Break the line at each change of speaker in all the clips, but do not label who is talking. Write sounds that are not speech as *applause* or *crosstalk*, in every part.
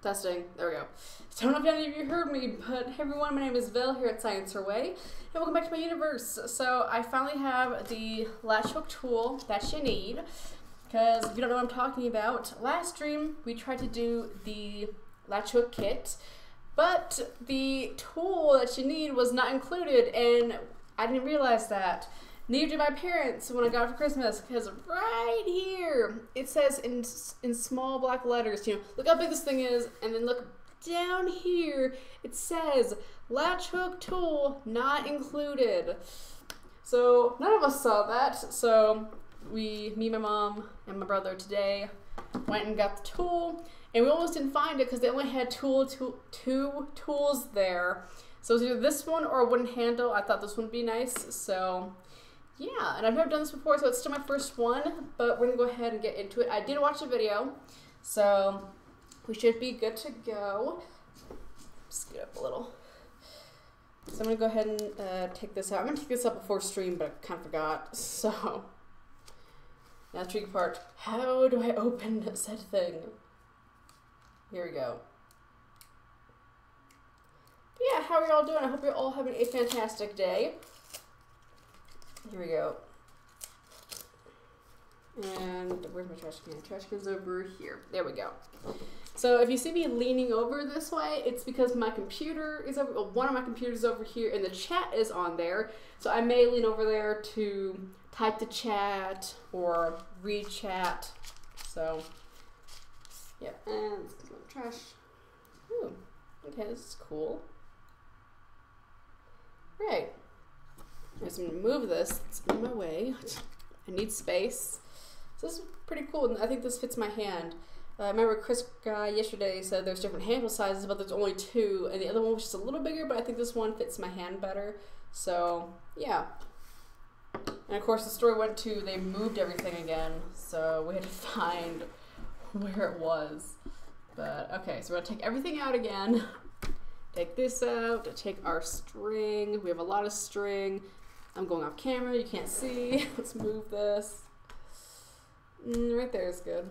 Testing. There we go. I don't know if any of you heard me, but hey everyone, my name is Vil here at Science Her Way, and welcome back to my universe. So I finally have the latch hook tool that you need, because if you don't know what I'm talking about, last stream we tried to do the latch hook kit, but the tool that you need was not included, and I didn't realize that. Neither did my parents when I got it for Christmas, because right here it says in in small black letters, you know, look how big this thing is, and then look down here it says latch hook tool not included. So none of us saw that. So we, me, my mom, and my brother today went and got the tool, and we almost didn't find it because they only had tool, two, two tools there. So it was either this one or a wooden handle. I thought this would be nice, so yeah, and I've never done this before, so it's still my first one, but we're gonna go ahead and get into it. I did watch a video, so we should be good to go. Scoot up a little. So I'm gonna go ahead and uh, take this out. I'm gonna take this up before stream, but I kind of forgot. *laughs* So now the tricky part: how do I open *laughs* said thing? Here we go. But yeah, how are y'all doing? I hope you're all having a fantastic day. Here we go. And where's my trash can? Trash can's over here. There we go. So if you see me leaning over this way, it's because my computer is over, well, one of my computers is over here and the chat is on there. So I may lean over there to type the chat or read chat. So, yeah, and let's go trash. Ooh, okay, this is cool. Right. I'm gonna move this. It's in my way. I need space. So this is pretty cool, and I think this fits my hand. Uh, I remember Chris Guy yesterday said there's different handle sizes, but there's only two, and the other one was just a little bigger, but I think this one fits my hand better. So, yeah. And of course, the story went to they moved everything again, so we had to *laughs* find where it was. But, okay, so we're gonna take everything out again. Take this out, take our string. We have a lot of string. I'm going off camera, you can't see. *laughs* Let's move this. Mm, right there is good.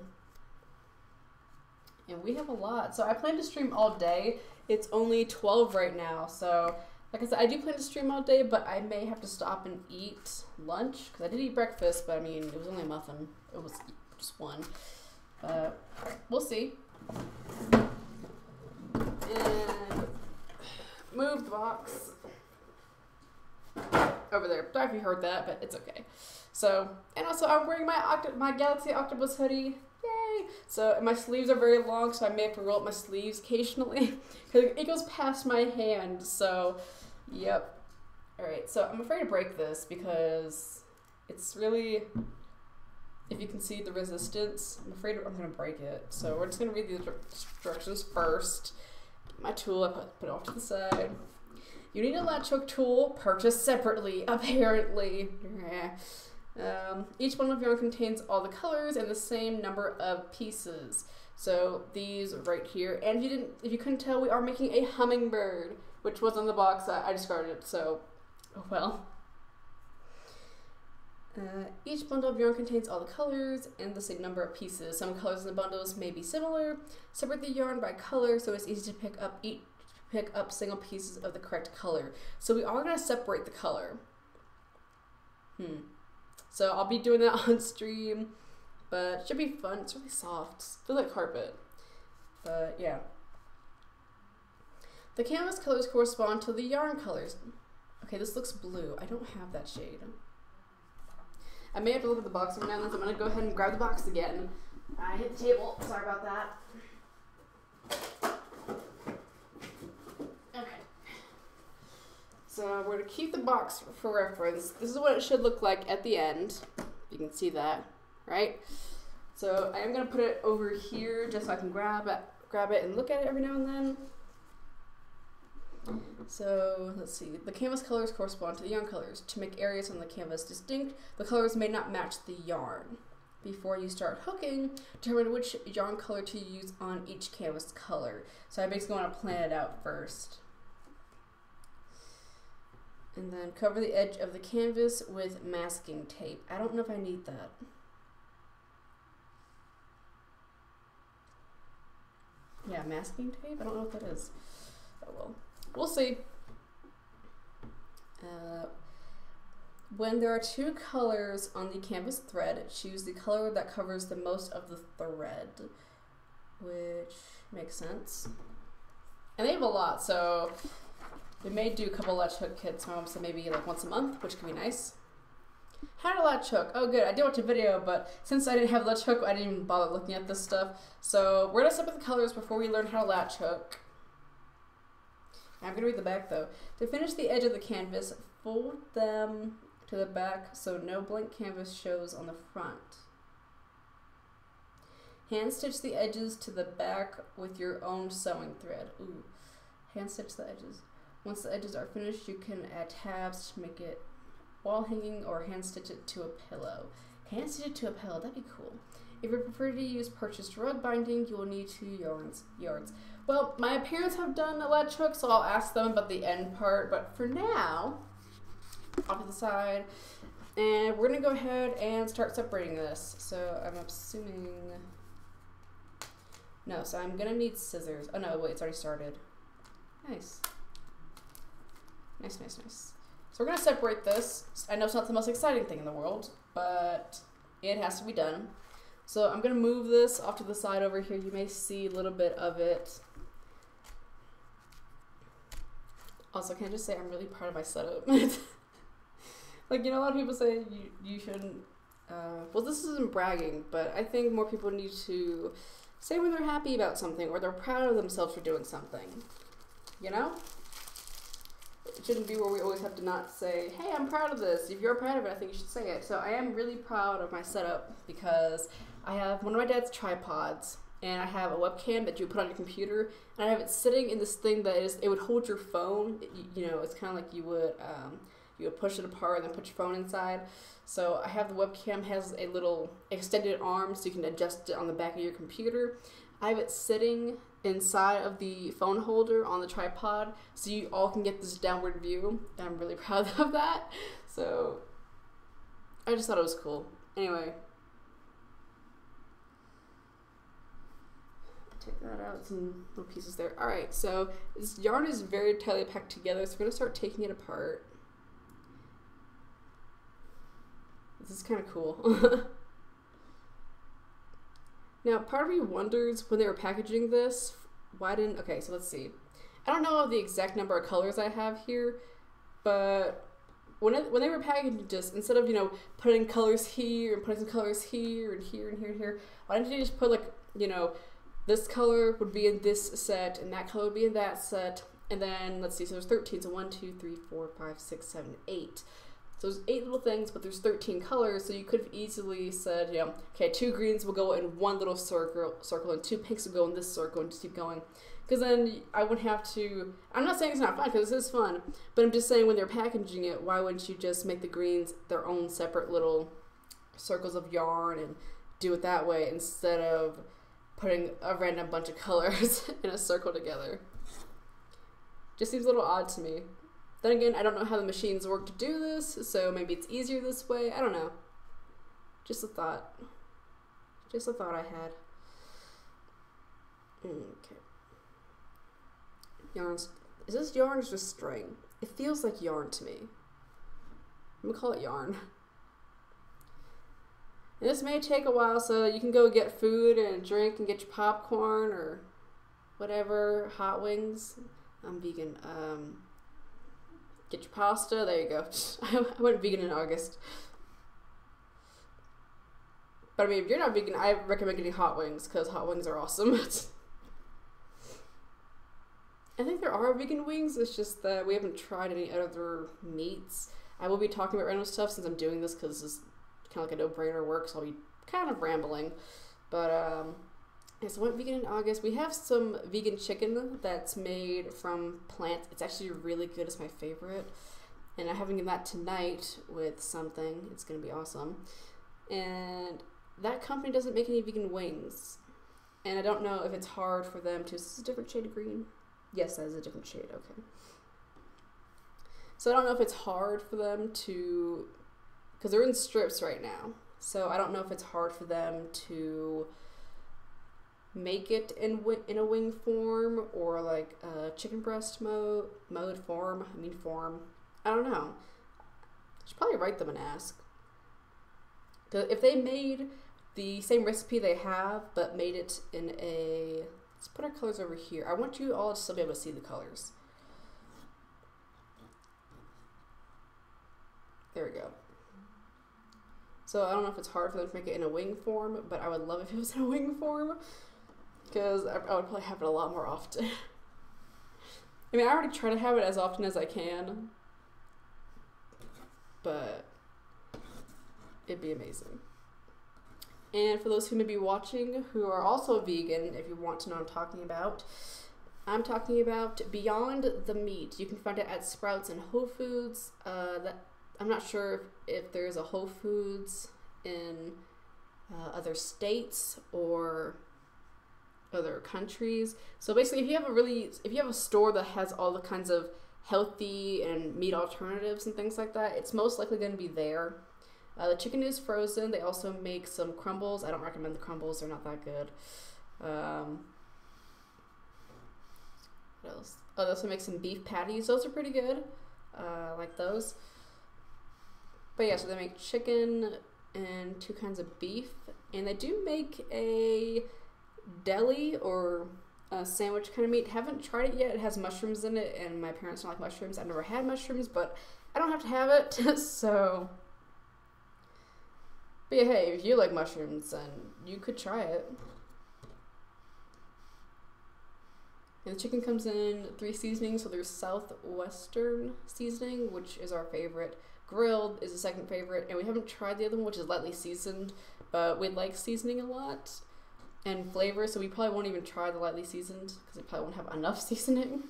And we have a lot. So I plan to stream all day. It's only 12 right now. So, like I said, I do plan to stream all day, but I may have to stop and eat lunch. Because I did eat breakfast, but I mean, it was only a muffin. It was just one. But we'll see. And move the box over there. Sorry if you heard that, but it's okay. So, and also I'm wearing my Octo my Galaxy Octopus hoodie. Yay! So my sleeves are very long, so I may have to roll up my sleeves occasionally *laughs* because it goes past my hand. So, yep. All right. So I'm afraid to break this because it's really. If you can see the resistance, I'm afraid I'm gonna break it. So we're just gonna read the instructions first. My tool, I put, put it off to the side. You need a latch hook tool purchased separately, *laughs* apparently. Um, each bundle of yarn contains all the colors and the same number of pieces. So these right here, and if you didn't, if you couldn't tell, we are making a hummingbird, which was on the box. I, I discarded it, so oh well. Uh, each bundle of yarn contains all the colors and the same number of pieces. Some colors in the bundles may be similar. Separate the yarn by color so it's easy to pick up each pick up single pieces of the correct color. So we are going to separate the color. Hmm. So I'll be doing that *laughs* on stream, but it should be fun. It's really soft. It feels like carpet. But yeah. The canvas colors correspond to the yarn colors. Okay, this looks blue. I don't have that shade. I may have to look at the box every now so I'm to go ahead and grab the box again. I hit the table. Sorry about that. Okay. So we're going to keep the box for reference. This is what it should look like at the end. You can see that, right? So I am going to put it over here just so I can grab it, grab it and look at it every now and then. So let's see. The canvas colors correspond to the yarn colors. To make areas on the canvas distinct, the colors may not match the yarn. Before you start hooking, determine which yarn color to use on each canvas color. So I basically want to plan it out first. And then cover the edge of the canvas with masking tape. I don't know if I need that. Yeah, masking tape? I don't know what that is. Oh well. We'll see. Uh, when there are two colors on the canvas thread, choose the color that covers the most of the thread, which makes sense. And they have a lot, so we may do a couple latch hook kits. Mom um, said maybe like once a month, which could be nice. How to latch hook? Oh, good. I did watch a video, but since I didn't have latch hook, I didn't even bother looking at this stuff. So we're gonna start with the colors before we learn how to latch hook. I'm gonna read the back though. To finish the edge of the canvas, fold them to the back so no blank canvas shows on the front. Hand stitch the edges to the back with your own sewing thread. Ooh. Hand stitch the edges. Once the edges are finished, you can add tabs to make it wall hanging or hand stitch it to a pillow. Hand stitch it to a pillow, that'd be cool. If you prefer to use purchased rug binding, you will need two yarns. yards. Well, my parents have done hook, so I'll ask them about the end part, but for now, off to the side, and we're gonna go ahead and start separating this. So I'm assuming, no, so I'm gonna need scissors. Oh no, wait, it's already started. Nice. Nice, nice, nice. So we're gonna separate this. I know it's not the most exciting thing in the world, but it has to be done. So I'm gonna move this off to the side over here. You may see a little bit of it. Also, can I just say I'm really proud of my setup? *laughs* like, you know, a lot of people say you, you shouldn't. Uh, well, this isn't bragging, but I think more people need to say when they're happy about something or they're proud of themselves for doing something. You know? It shouldn't be where we always have to not say, hey, I'm proud of this. If you're proud of it, I think you should say it. So I am really proud of my setup because I have one of my dad's tripods and I have a webcam that you put on your computer, and I have it sitting in this thing that is it would hold your phone. You, you know, it's kind of like you would um, you would push it apart and then put your phone inside. So I have the webcam has a little extended arm, so you can adjust it on the back of your computer. I have it sitting inside of the phone holder on the tripod, so you all can get this downward view. I'm really *laughs* proud of that. So I just thought it was cool. Anyway, take that out, some little pieces there. All right, so this yarn is very tightly packed together, so we're gonna start taking it apart. This is kind of cool. *laughs* now, part of me wonders when they were packaging this, why didn't, okay, so let's see. I don't know the exact number of colors I have here, but when it, when they were packaging just instead of you know putting colors here and putting some colors here and here and here and here, why didn't you just put like you know this color would be in this set, and that color would be in that set. And then, let's see, so there's 13. So 1, 2, 3, 4, 5, 6, 7, 8. So there's eight little things, but there's 13 colors, so you could have easily said, you know, okay, two greens will go in one little circle, circle, and two pinks will go in this circle, and just keep going. Because then I wouldn't have to. I'm not saying it's not fun, because this is fun, but I'm just saying when they're packaging it, why wouldn't you just make the greens their own separate little circles of yarn and do it that way instead of putting a random bunch of *laughs* colors in a circle together. Just seems a little odd to me. Then again, I don't know how the machines work to do this, so maybe it's easier this way. I don't know. Just a thought. Just a thought I had. Okay. Yarns. Is this yarn or just string? It feels like yarn to me. I'm gonna call it yarn. And this may take a while, so you can go get food and drink and get your popcorn or whatever, hot wings. I'm vegan. Um, get your pasta. There you go. *laughs* I went vegan in August. But I mean, if you're not vegan, I recommend getting hot wings because hot wings are awesome. *laughs* I think there are vegan wings. It's just that we haven't tried any other meats. I will be talking about random stuff since I'm doing this because it's kind of like a no-brainer work, so I'll be kind of rambling. But um, so I went vegan in August. We have some vegan chicken that's made from plants. It's actually really good. It's my favorite. And I'm having that tonight with something. It's going to be awesome. And that company doesn't make any vegan wings. And I don't know if it's hard for them to. Is this a different shade of green? Yes, that is a different shade. Okay. So I don't know if it's hard for them to because they're in strips right now. So I don't know if it's hard for them to make it in in a wing form or like a chicken breast mode mode form. I mean form. I don't know. I should probably write them and ask. if they made the same recipe they have, but made it in a let's put our colors over here. I want you all to still be able to see the colors. There we go. So I don't know if it's hard for them to make it in a wing form, but I would love if it was in a wing form because I, I would probably have it a lot more often. *laughs* I mean, I already try to have it as often as I can, but it'd be amazing. And for those who may be watching who are also vegan, if you want to know what I'm talking about, I'm talking about Beyond the Meat. You can find it at Sprouts and Whole Foods. Uh, that I'm not sure if, if there's a Whole Foods in uh, other states or other countries. So basically, if you have a really, if you have a store that has all the kinds of healthy and meat alternatives and things like that, it's most likely going to be there. Uh, the chicken is frozen. They also make some crumbles. I don't recommend the crumbles; they're not that good. Um, what else? Oh, they also make some beef patties. Those are pretty good. Uh, I like those. But yeah, so they make chicken and two kinds of beef, and they do make a deli or a sandwich kind of meat. Haven't tried it yet. It has mushrooms in it, and my parents don't like mushrooms. I've never had mushrooms, but I don't have to have it, *laughs* so. But yeah, hey, if you like mushrooms, then you could try it. And the chicken comes in three seasonings. So there's southwestern seasoning, which is our favorite. Grilled is the second favorite, and we haven't tried the other one, which is lightly seasoned, but we like seasoning a lot and flavor, so we probably won't even try the lightly seasoned because it probably won't have enough *laughs* seasoning.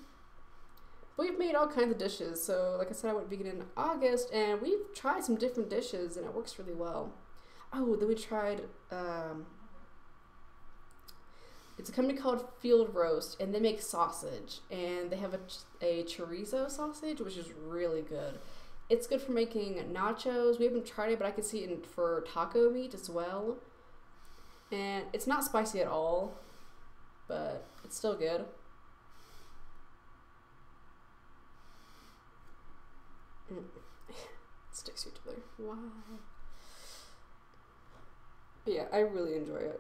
We've made all kinds of dishes. So, like I said, I went vegan in August, and we've tried some different dishes, and it works really well. Oh, then we tried. Um, it's a company called Field Roast, and they make sausage, and they have a, a chorizo sausage, which is really good. It's good for making nachos. We haven't tried it, but I could see it in, for taco meat as well. And it's not spicy at all, but it's still good. Mm. *laughs* Sticks to each other. But yeah, I really enjoy it.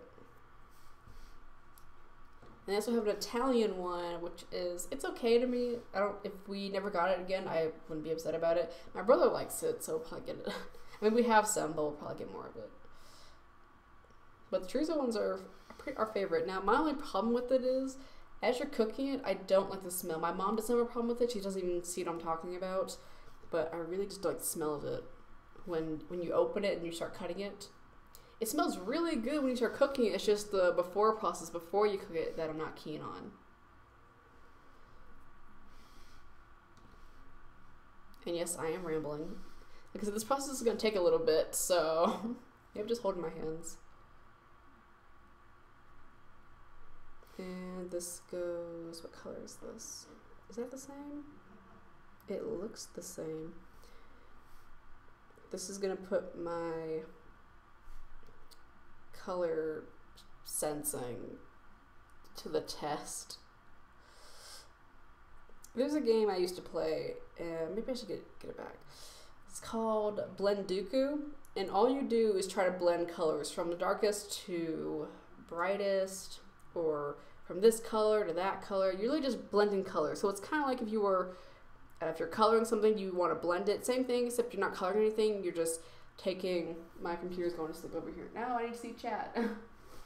And I also have an Italian one, which is it's okay to me. I don't if we never got it again, I wouldn't be upset about it. My brother likes it, so we'll probably get it. *laughs* I mean, we have some, but we'll probably get more of it. But the chorizo ones are our favorite. Now, my only problem with it is, as you're cooking it, I don't like the smell. My mom doesn't have a problem with it. She doesn't even see what I'm talking about. But I really just like the smell of it when when you open it and you start cutting it. It smells really good when you start cooking it. It's just the before process, before you cook it, that I'm not keen on. And yes, I am rambling. Because this process is going to take a little bit, so *laughs* I'm just holding my hands. And this goes, what color is this? Is that the same? It looks the same. This is to put my color sensing to the test. There's a game I used to play, and maybe I should get, get it back. It's called Blendoku, and all you do is try to blend colors from the darkest to brightest, or from this color to that color. You're really just blending colors. So it's kind of like if you were, uh, if you're coloring something, you want to blend it. Same thing, except you're not coloring anything. You're just taking my computer's going to sleep over here. Now I need to see chat.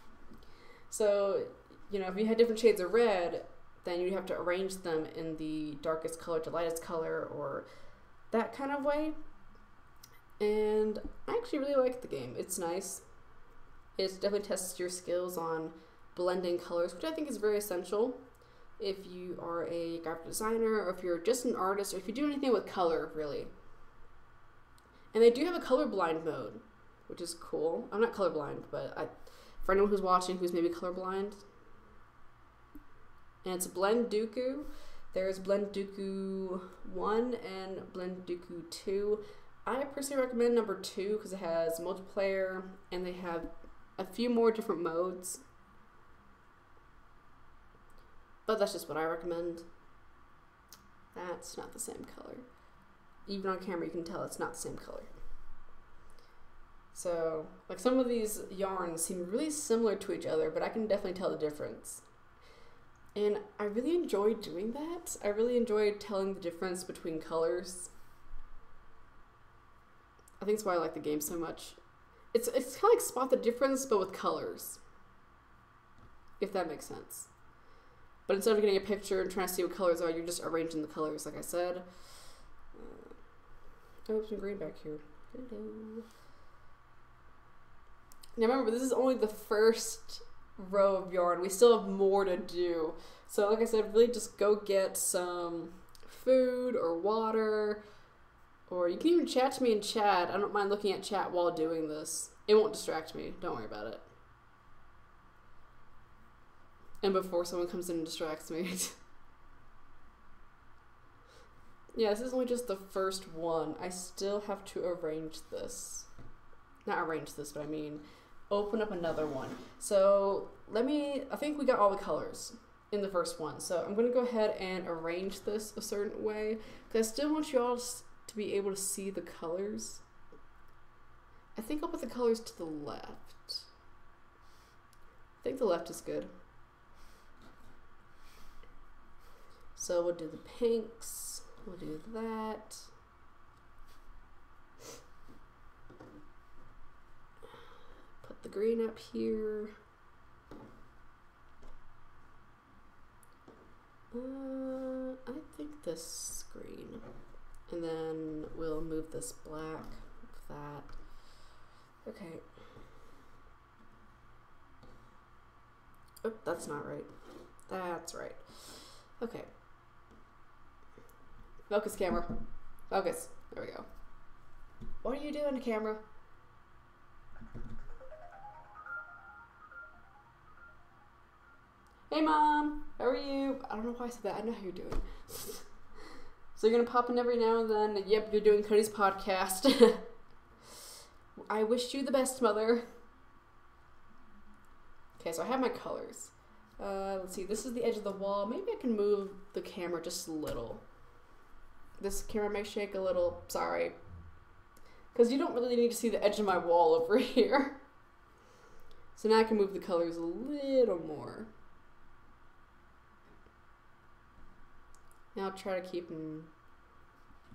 *laughs* so, you know, if you had different shades of red, then you have to arrange them in the darkest color to lightest color or that kind of way. And I actually really like the game. It's nice. It definitely tests your skills on blending colors, which I think is very essential if you are a graphic designer or if you're just an artist or if you do anything with color, really. And they do have a colorblind mode, which is cool. I'm not colorblind, but I, for anyone who's watching who's maybe colorblind, and it's Blendoku. There's Blendoku 1 and Blendoku 2. I personally recommend number 2 because it has multiplayer and they have a few more different modes. But that's just what I recommend. That's not the same color. Even on camera, you can tell it's not the same color. So, like some of these yarns seem really similar to each other, but I can definitely tell the difference. And I really enjoy doing that. I really enjoy telling the difference between colors. I think that's why I like the game so much. It's it's kind of like spot the difference, but with colors. If that makes sense. But instead of getting a picture and trying to see what colors are, you're just arranging the colors, like I said. Uh, have some green back here. Hello. Now remember, this is only the first row of yarn. We still have more to do. So like I said, really just go get some food or water. Or you can even chat to me in chat. I don't mind looking at chat while doing this. It won't distract me. Don't worry about it. And before someone comes in and distracts me. *laughs* yeah, this is only just the first one. I still have to arrange this. Not arrange this, but I mean open up another one. So let me, I think we got all the colors in the first one. So I'm to go ahead and arrange this a certain way because I still want you all to be able to see the colors. I think I'll put the colors to the left. I think the left is good. So we'll do the pinks, we'll do that. Put the green up here. Uh, I think this green. And then we'll move this black, that. Okay. Oh, that's not right. That's right. Okay. Focus camera. Focus. There we go. What are you doing, camera? Hey mom, how are you? I don't know why I said that. I know how you're doing. *laughs* so you're gonna pop in every now and then. Yep, you're doing Cody's podcast. *laughs* I wish you the best, mother. Okay, so I have my colors. Uh, let's see, this is the edge of the wall. Maybe I can move the camera just a little. This camera may shake a little, sorry. Because you don't really need to see the edge of my wall *laughs* over here. So now I can move the colors a little more. Now I'll try to keep them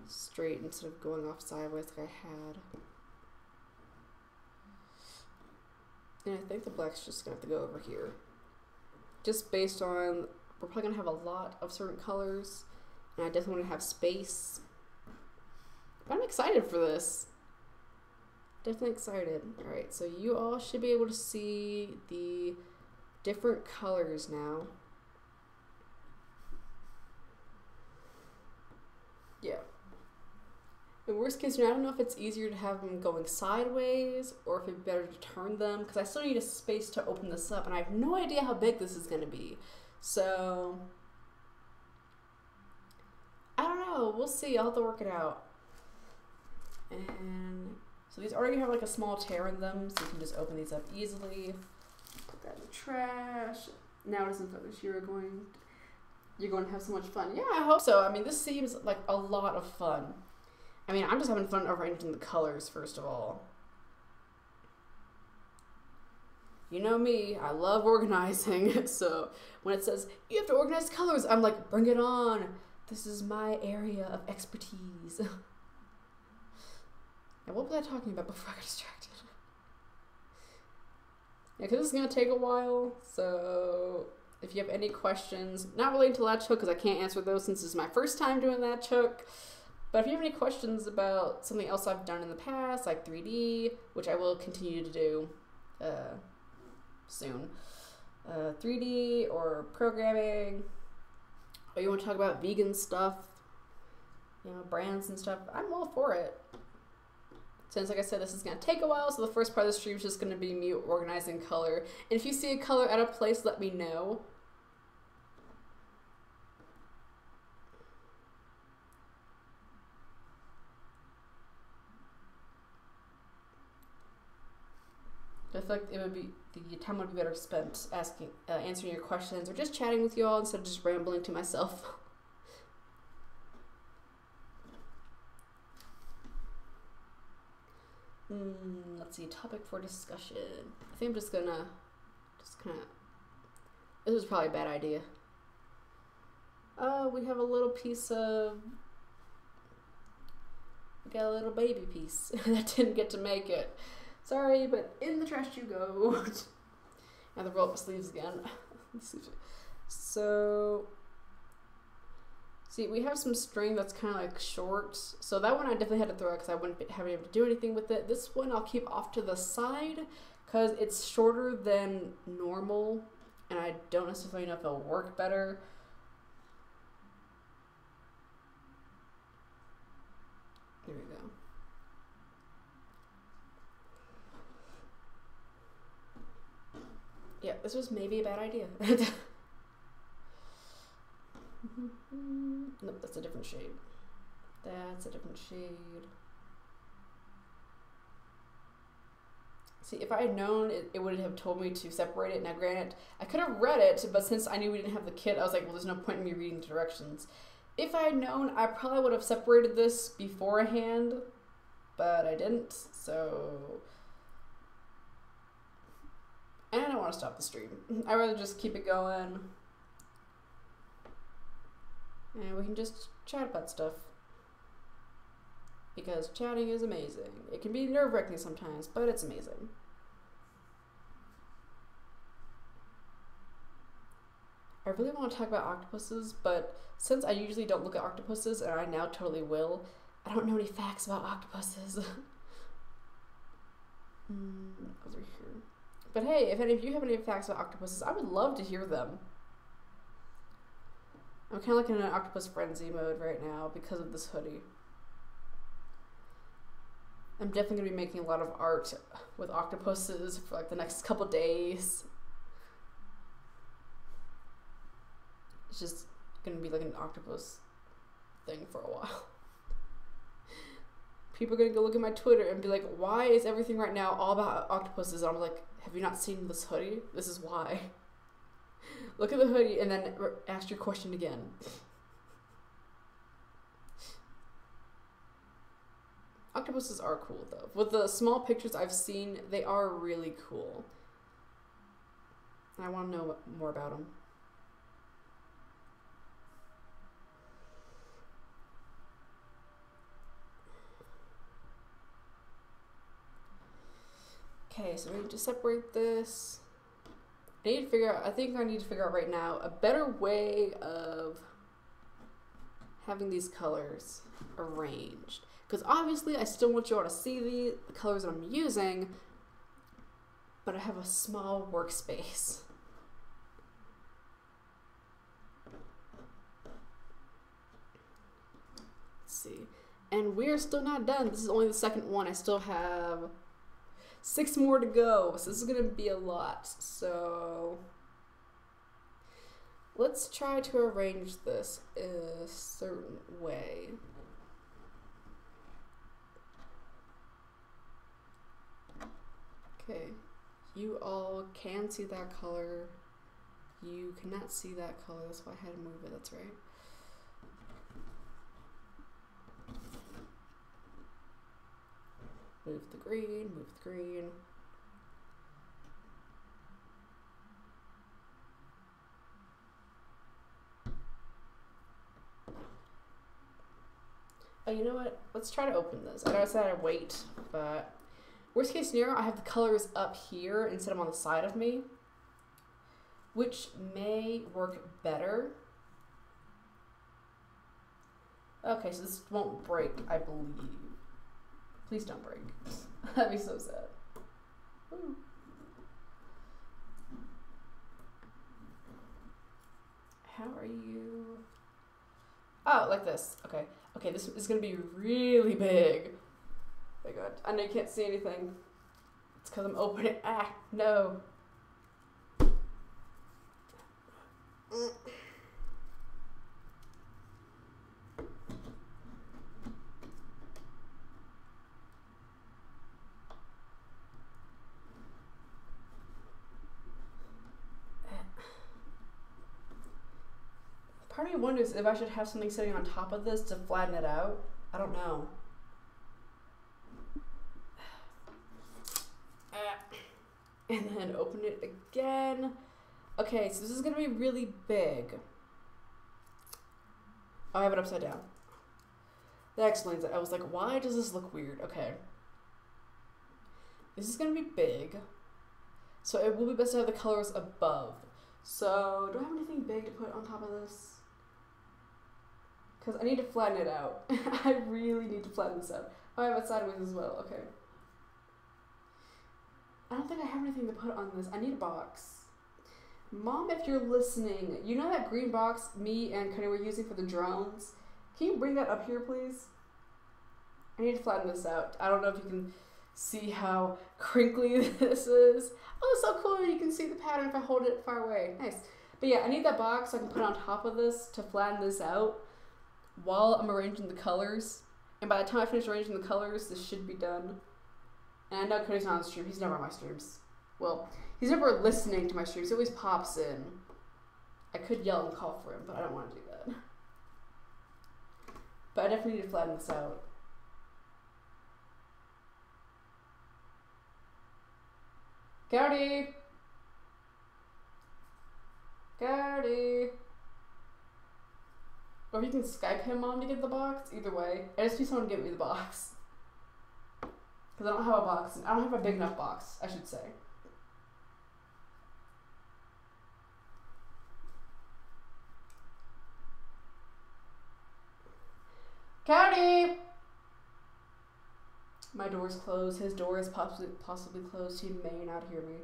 straight instead of going off sideways like I had. And I think the black's just gonna have to go over here. Just based on, we're probably gonna have a lot of certain colors, and I definitely wanna have space. But I'm excited for this. Definitely excited. Alright, so you all should be able to see the different colors now. Yeah. In worst case I don't know if it's easier to have them going sideways or if it's better to turn them because I still need a space to open this up and I have no idea how big this is going to be. So, I don't know. We'll see. I'll have to work it out. And so these already have like a small tear in them, so you can just open these up easily. Put that in the trash. Now it doesn't focus. You're going you're going to have so much fun. Yeah, I hope so. I mean, this seems like a lot of fun. I mean, I'm just having fun arranging the colors, first of all. You know me, I love organizing. *laughs* So when it says, you have to organize colors, I'm like, bring it on. This is my area of expertise. and what was *laughs* I talking about before I got distracted? *laughs* yeah, because this is going to take a while. So if you have any questions, not related to latch hook because I can't answer those since this is my first time doing latch hook. But if you have any questions about something else I've done in the past, like 3D, which I will continue to do uh, soon, uh, 3D or programming, or you want to talk about vegan stuff, you know, brands and stuff, I'm all for it. Since, like I said, this is going to take a while, so the first part of the stream is just going to be me organizing color. And if you see a color out of place, let me know. feel like it would be the time would be better spent asking, uh, answering your questions, or just chatting with you all instead of just rambling to myself. *laughs* Hmm, let's see. Topic for discussion. I think I'm just gonna, just kind of. This was probably a bad idea. Uh, we have a little piece of. We got a little baby piece *laughs* that didn't get to make it. Sorry, but in the trash you go. *laughs* and the roll up sleeves again. *laughs* so, see, we have some string that's kind of like short. So that one I definitely had to throw out because I wouldn't be, have able to do anything with it. This one I'll keep off to the side because it's shorter than normal, and I don't necessarily know if it'll work better. There we go. Yeah, this was maybe a bad idea. *laughs* nope, that's a different shade. That's a different shade. See, if I had known, it, it would have told me to separate it. Now, granted, I could have read it, but since I knew we didn't have the kit, I was like, well, there's no point in me reading the directions. If I had known, I probably would have separated this beforehand, but I didn't, so and I don't want to stop the stream. I'd rather just keep it going. And we can just chat about stuff. Because chatting is amazing. It can be nerve wracking sometimes, but it's amazing. I really want to talk about octopuses, but since I usually don't look at octopuses, and I now totally will, I don't know any facts about octopuses. mm, over here. But hey, if any of you have any facts about octopuses, I would love to hear them. I'm kind of like in an octopus frenzy mode right now because of this hoodie. I'm definitely going to be making a lot of art with octopuses for like the next couple days. It's just going to be like an octopus thing for a while. *laughs* People are going to go look at my Twitter and be like, why is everything right now all about octopuses? And I'm like, have you not seen this hoodie? This is why. Look at the hoodie and then ask your question again. Octopuses are cool though. With the small pictures I've seen, they are really cool. I want to know more about them. Okay, so we need to separate this. I need to figure out, I think I need to figure out right now a better way of having these colors arranged. Because obviously I still want you all to see the, the colors that I'm using, but I have a small workspace. Let's see. And we're still not done. This is only the second one. I still have Six more to go. So this is to be a lot. So let's try to arrange this a certain way. Okay, you all can see that color. You cannot see that color, that's why I had to move it, that's right. Move the green, move the green. Oh, you know what? Let's try to open this. I know I said I'd wait, but worst case scenario, I have the colors up here instead of on the side of me, which may work better. Okay, so this won't break, I believe. Please don't break. *laughs* That'd be so sad. How are you? Oh, like this. Okay. Okay, this is gonna be really big. Oh my god. I know you can't see anything. It's because I'm opening. Ah, no. Of wonders if I should have something sitting on top of this to flatten it out. I don't know. *sighs* And then open it again. Okay, so this is gonna be really big. Oh, I have it upside down. That explains it. I was like, why does this look weird? Okay. This is gonna be big. So it will be best to have the colors above. So, do I have anything big to put on top of this? Because I need to flatten it out. *laughs* I really need to flatten this out. Oh, I have it sideways as well. Okay. I don't think I have anything to put on this. I need a box. Mom, if you're listening, you know that green box me and Kenny were using for the drones? Can you bring that up here, please? I need to flatten this out. I don't know if you can see how crinkly *laughs* this is. Oh, so cool. You can see the pattern if I hold it far away. Nice. But yeah, I need that box so I can put on top of this to flatten this out while I'm arranging the colors. And by the time I finish arranging the colors, this should be done. And I know Cody's not on the stream. He's never on my streams. Well, he's never listening to my streams. He always pops in. I could yell and call for him, but I don't want to do that. But I definitely need to flatten this out. Gardy! Gardy! Or if you can Skype him on to get the box, either way. I just need someone to get me the box. Because I don't have a box. I don't have a big enough box, I should say. Cody! My door's closed. His door is possibly possibly closed. He may not hear me.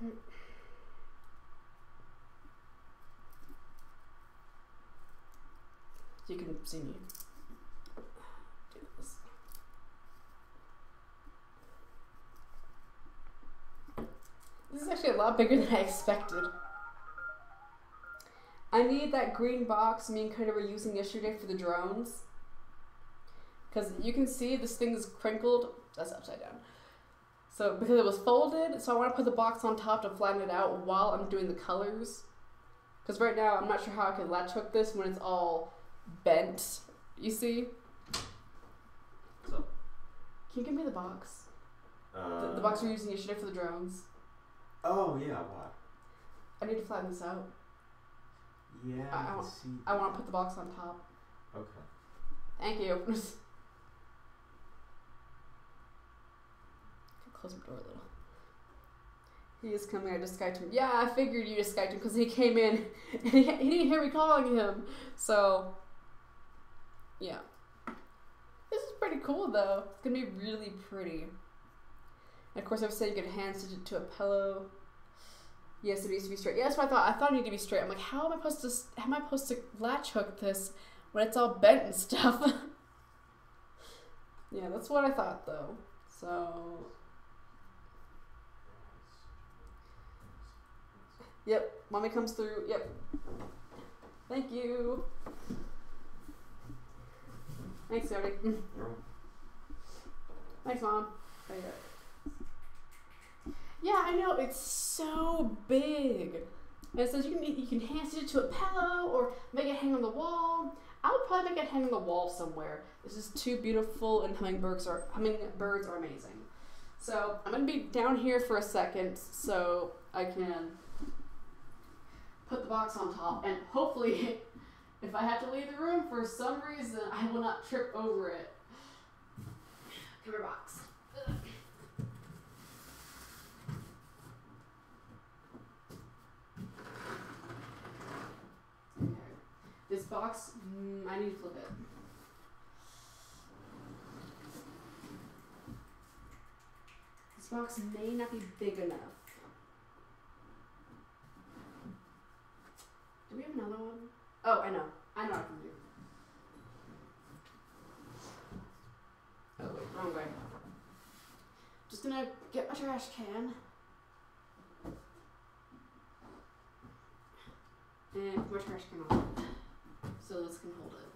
You can see me. This. This is actually a lot bigger *laughs* than I expected. I need that green box me and Cody were using yesterday for the drones. Because you can see this thing is crinkled. That's upside down. So because it was folded, so I want to put the box on top to flatten it out while I'm doing the colors. Because right now I'm not sure how I can latch hook this when it's all bent. You see?
So,
Can you give me the box?
uh,
The, the box we were using yesterday for the drones.
Oh yeah, what?
I need to flatten this out.
Yeah,
I-
I,
I want-
see.
I want to put the box on top.
Okay.
Thank you. *laughs* Close my door a little. He is coming. I just Skyped him. Yeah, I figured you just Skyped him because he came in *laughs* and he, he didn't hear me calling him. So, yeah. This is pretty cool though. It's gonna be really pretty. And of course, I've said you could hand stitch it to a pillow. Yes, it needs to be straight. Yeah, that's what I thought. I thought it needed to be straight. I'm like, how am I supposed to? How am I supposed to latch hook this when it's all bent and stuff? *laughs* yeah, that's what I thought though. So, yep, mommy comes through. Yep. Thank you. Thanks, Jody. Thanks, mom. There you go. Yeah, I know it's so big. And it says you can you can hand it to a pillow or make it hang on the wall. I would probably make it hang on the wall somewhere. This is too beautiful, and hummingbirds are hummingbirds are amazing. So I'm gonna be down here for a second, so I can put the box on top, and hopefully, *laughs* if I have to leave the room for some reason, I will not trip over it. Come box. Okay. This box, mm, I need to flip it. This box may not be big enough. Do we have another one? Oh, I know. I know what I can do. Oh, wait, wrong way. Just gonna get my trash can. And put my trash can on it. So this can hold it.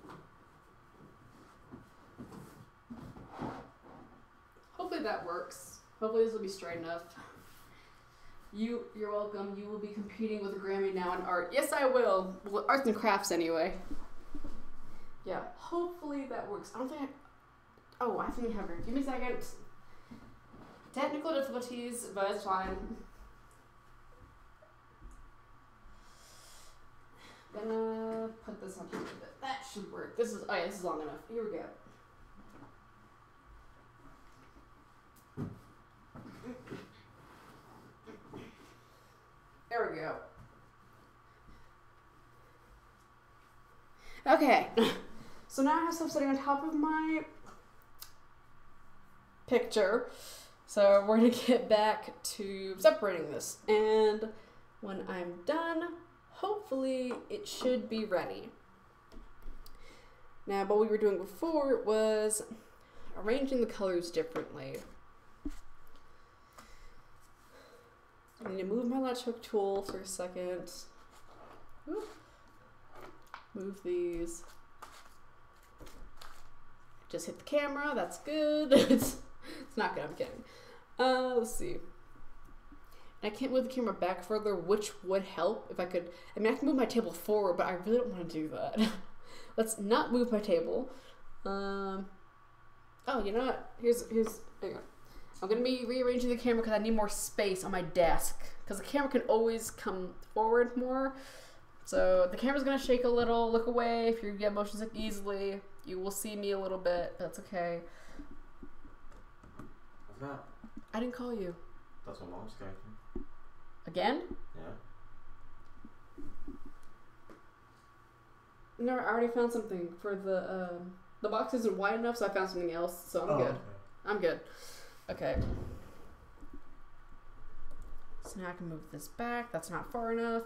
Hopefully that works. Hopefully this will be straight enough. You, you're welcome. You will be competing with a Grammy now in art. Yes, I will. Well, arts and crafts, anyway. Yeah. Hopefully that works. I don't think I. Oh, I think I have her. Give me a second. Technical difficulties, but it's fine. Gonna put this on a bit. That should work. This is oh yeah, this is long enough. Here we go. There we go. Okay. *laughs* So now I have stuff sitting on top of my picture. So we're gonna *laughs* get back to separating this. And when I'm done, hopefully it should be ready. Now, what we were doing before was arranging the colors differently. I need to move my latch hook tool for a second. Move these. Just hit the camera, that's good. *laughs* it's, it's not good, I'm kidding. Uh, let's see. I can't move the camera back further, which would help if I could. I mean, I can move my table forward, but I really don't want to do that. *laughs* Let's not move my table. Um, oh, you know what? Here's here's. Hang on. I'm gonna be rearranging the camera because I need more space on my desk. Because the camera can always come forward more. So the camera's gonna shake a little. Look away if you get motion sick easily. You will see me a little bit. That's okay.
What's that?
I didn't call you
That's my mom's character.
again.
Yeah.
No, I already found something for the um, the box isn't wide enough, so I found something else. So I'm
oh,
good.
okay.
I'm good. Okay. So now I can move this back. That's not far enough.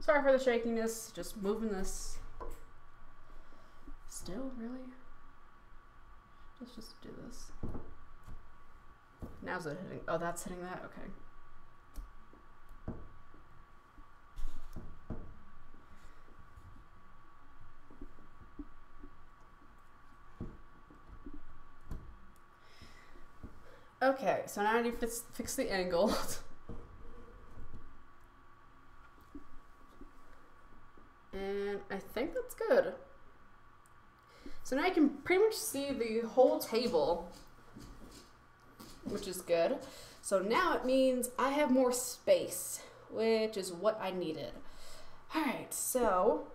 Sorry for the shakiness. Just moving this. Still, really? Let's just do this. Now's it hitting. Oh, that's hitting that? Okay. Okay, so now I need to fix, the angle. *laughs* and I think that's good. So now I can pretty much see the whole table, which is good. So now it means I have more space, which is what I needed. All right, so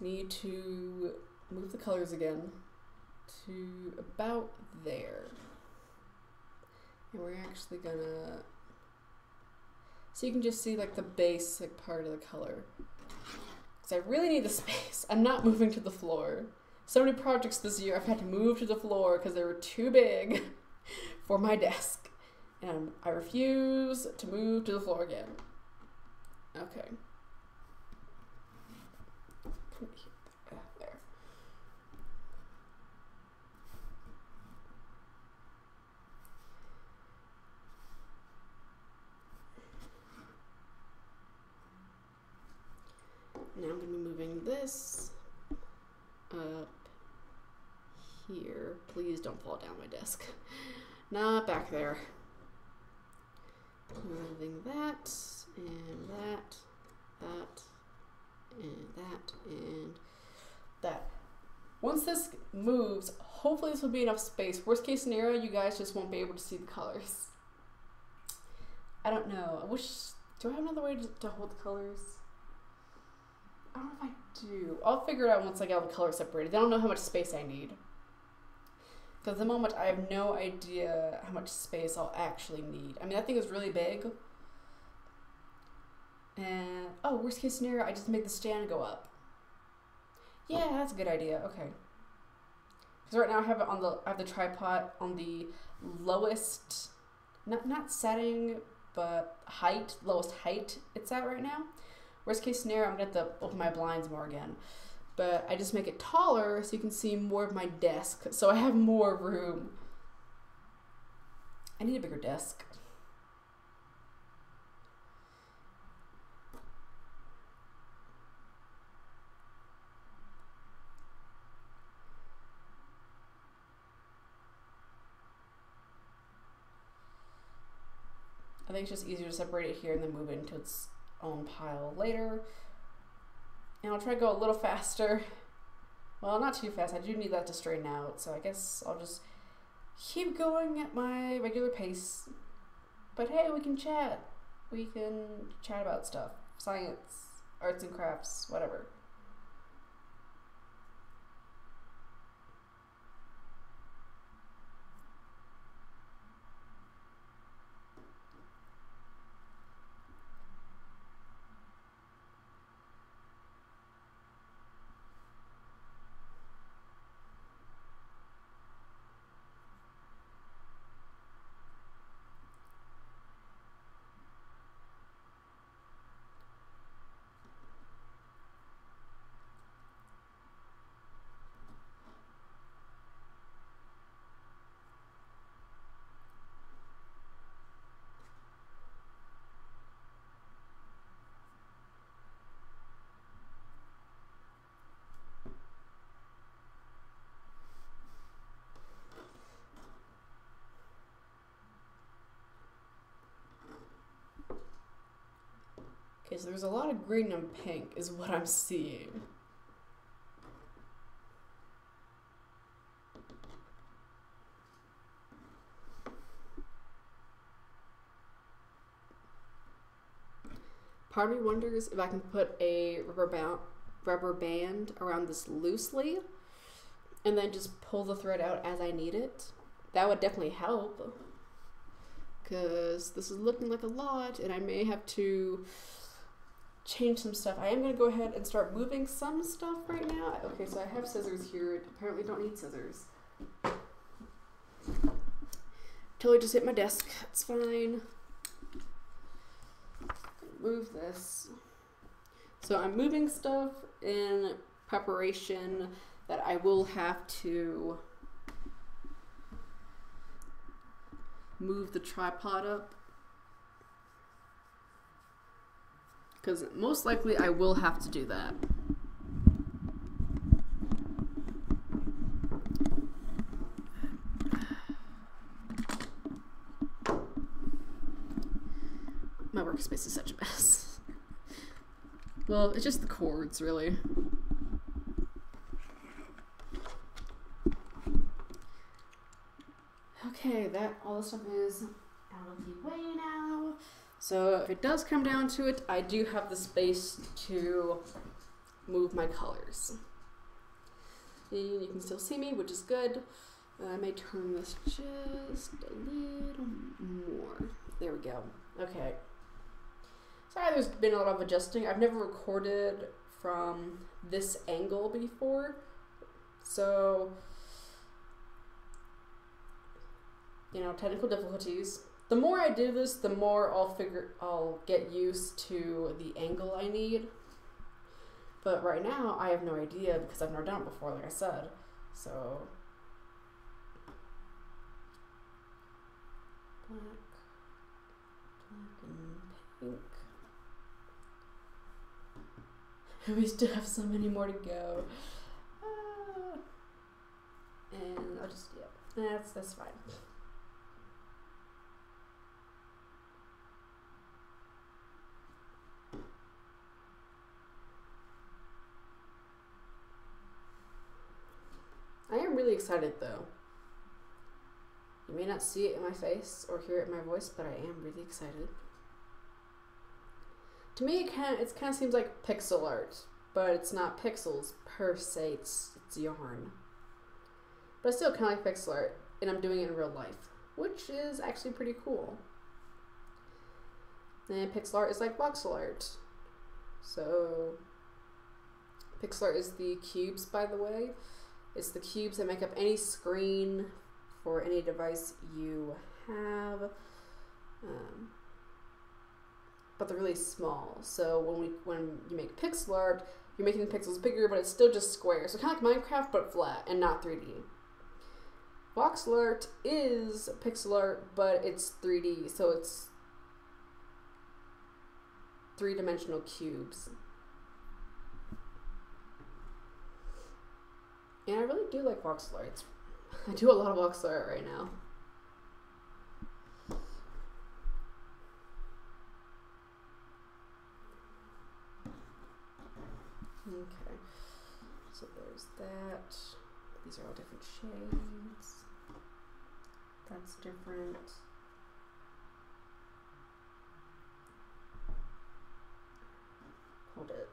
need to move the colors again to about there. And we're actually gonna so you can just see like the basic part of the color. Because I really need the space. I'm not moving to the floor. So many projects this year I've had to move to the floor because they were too big *laughs* for my desk. And I refuse to move to the floor again. Okay. Come here. Ah, There. Now I'm going to be moving this up here. Please don't fall down my desk. Not back there. Moving that, and that, that, and that, and that. Once this moves, hopefully this will be enough space. Worst case scenario, you guys just won't be able to see the colors. I don't know. I wish. Do I have another way to, to hold the colors? I don't know if I do. I'll figure it out once I get all the colors separated. I don't know how much space I need. Because at the moment, I have no idea how much space I'll actually need. I mean, that thing is really big. And, oh, worst case scenario, I just make the stand go up. Yeah, that's a good idea. Okay. Because right now I have it on the, I have the tripod on the lowest, not, not setting, but height, lowest height it's at right now. Worst case scenario, I'm gonna have to open my blinds more again. But I just make it taller so you can see more of my desk, so I have more room. I need a bigger desk. I think it's just easier to separate it here and then move it until it's own pile later. And I'll try to go a little *laughs* faster. Well, not too fast. I do need that to straighten out, so I guess I'll just keep going at my regular pace. But hey, we can chat. We can chat about stuff science, arts and crafts, whatever. There's a lot of green and pink, is what I'm seeing. Part of me wonders if I can put a rubber rubber band around this loosely and then just pull the thread out as I need it. That would definitely help because this is looking like a lot and I may have to change some stuff. I am going to go ahead and start moving some stuff right now. Okay, so I have scissors here. Apparently don't need scissors. Totally just hit my desk. It's fine. Move this. So I'm moving stuff in preparation that I will have to move the tripod up Because most likely I will have to do that. My workspace is such a mess. well, it's just the cords, really. Okay, that all the stuff is out of the way now. So if it does come down to it, I do have the space to move my colors. You can still see me, which is good. Uh, I may turn this just a little more. There we go. Okay. Sorry, there's been a lot of adjusting. I've never recorded from this angle before. So, you know, technical difficulties the more I do this, the more I'll figure I'll get used to the angle I need. But right now, I have no idea because I've never done it before, like I said. So black, black and pink. *laughs* we still have so many more to go. Uh, and I'll just yeah, that's that's fine. I am really excited though. You may not see it in my face or hear it in my voice, but I am really excited. To me, it kind of, it kind of seems like pixel art, but it's not pixels per se. It's it's yarn, but I still kind of like pixel art, and I'm doing it in real life, which is actually pretty cool. And pixel art is like voxel art, so pixel art is the cubes, by the way. It's the cubes that make up any screen for any device you have. Um, but they're really small. So when we when you make pixel art, you're making the pixels bigger, but it's still just square. So kind of like Minecraft, but flat and not 3D. Voxel art is pixel art, but it's 3D, so it's three dimensional cubes. And I really do like voxel lights. *laughs* I do a lot of voxel art right now. Okay, so there's that. These are all different shades. That's different. Hold it.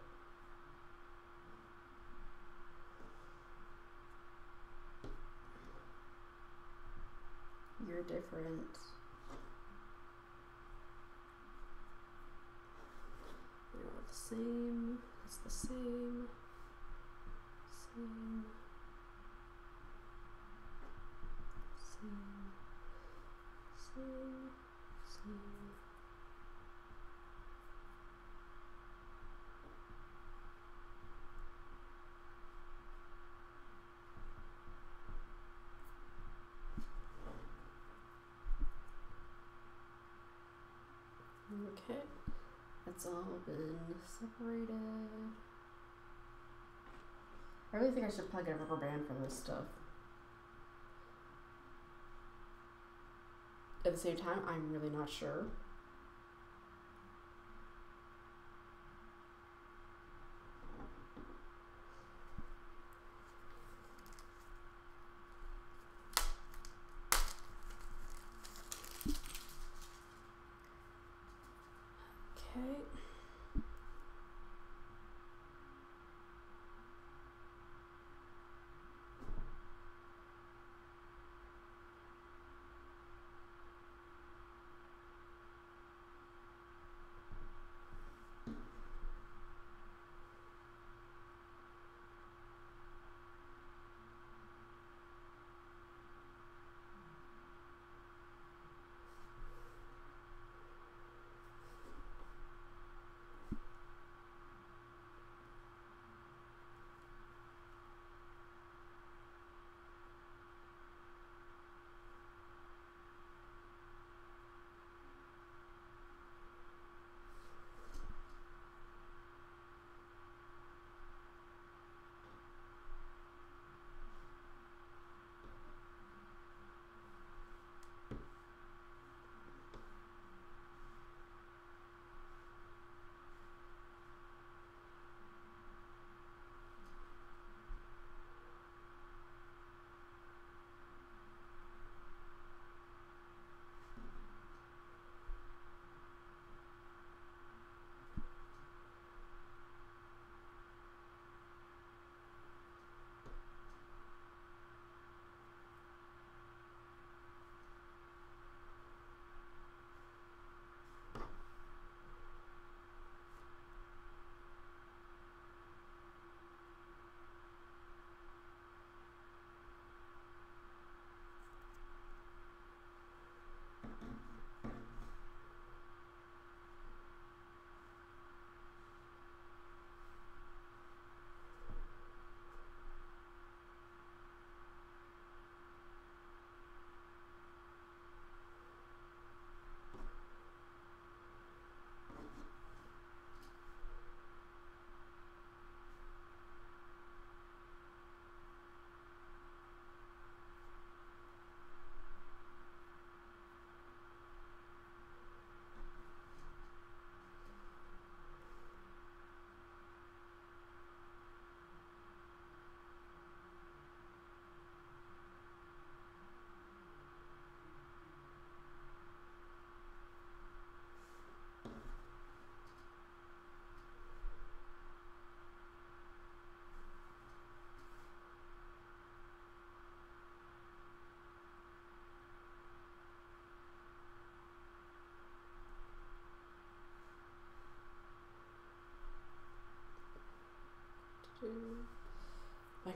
You're different. They're all the same. It's the same. Same. Same. Same. Same. Okay, been separated. I really think I should probably get a rubber band for this stuff. At the same time, I'm really not sure.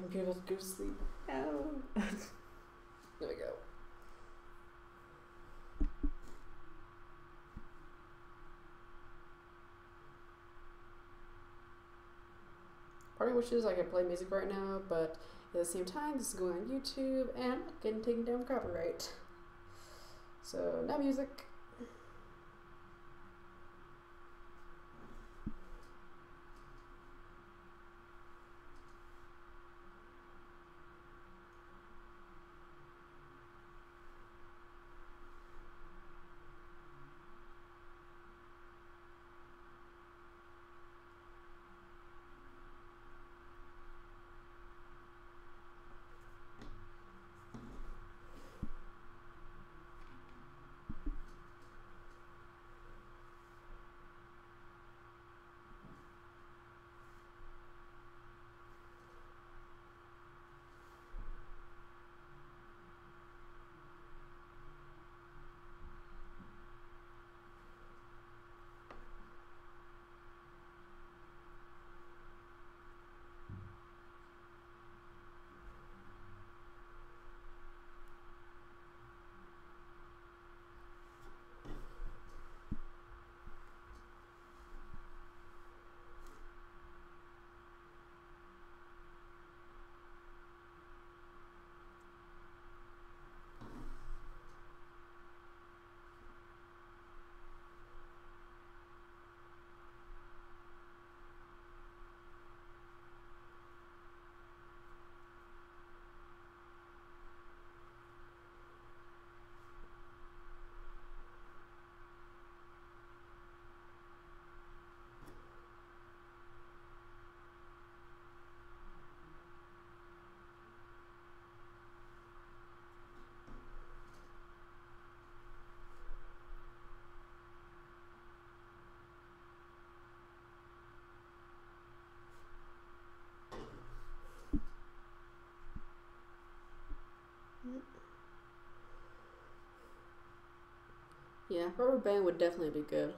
Computer will go to sleep now. there we go. Part of I could play music right now, but at the same time, this is going on YouTube and getting taken down copyright. So, no music. Yeah, rubber band would definitely be good.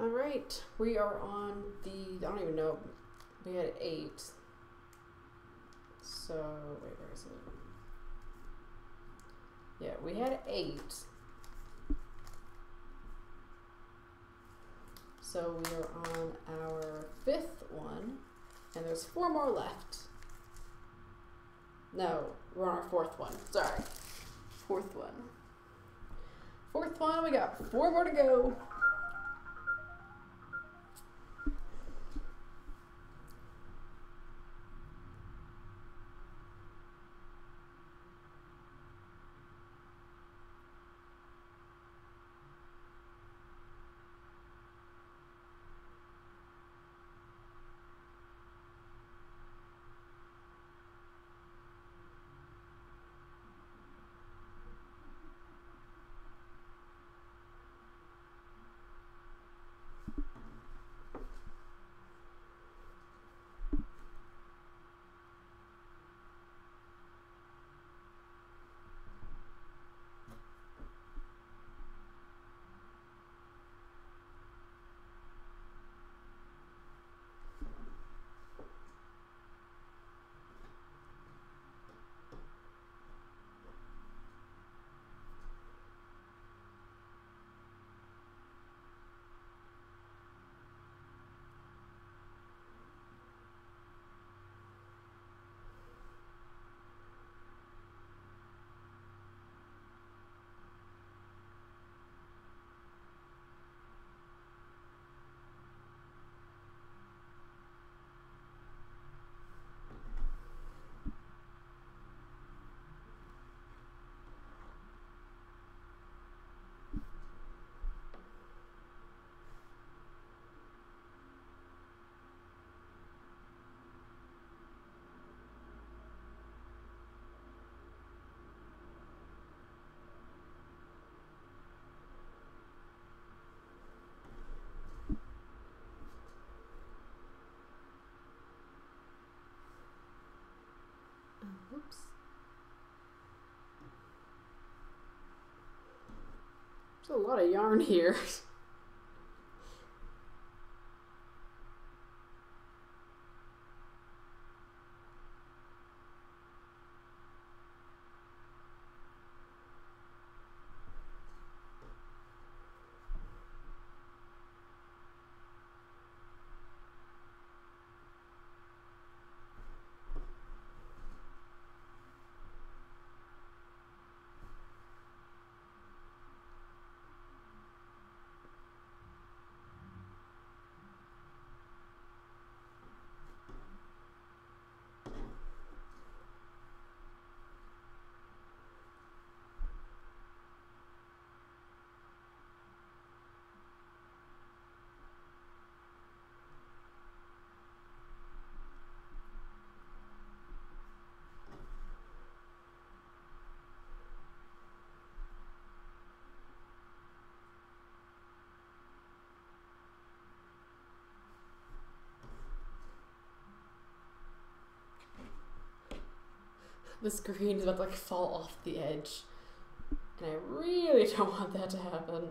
All right, we are on the. I don't even know. We had eight. So wait, where is it? Yeah, we had eight. So we are on our fifth one, and there's four more left. No, we're on our fourth one. Sorry, fourth one. Fourth one, we got four more to go. There's a lot of yarn *laughs* here. This green is about to like fall off the edge. And I really *laughs* don't want that to happen.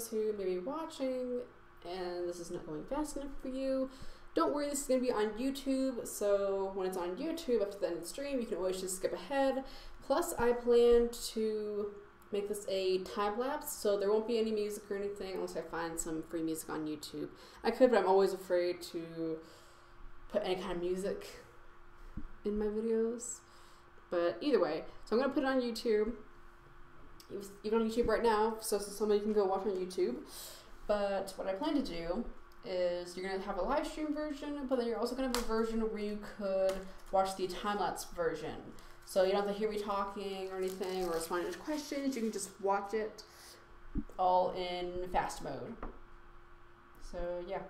Those who may be watching and this is not going fast enough for you, don't worry, this is going to be on YouTube. So when it's on YouTube after the end of the stream, you can always just skip ahead. Plus, I plan to make this a time lapse, so there won't be any music or anything unless I find some free music on YouTube. I could, but I'm always afraid to put any kind of music in my videos. But either way, so I'm gonna put it on YouTube. Even on YouTube right now, so somebody can go watch on YouTube. But what I plan to do is you're gonna have a live stream version, but then you're also gonna have a version where you could watch the time lapse version. So you don't have to hear me talking or anything or responding to questions. You can just watch it all in fast mode. So yeah.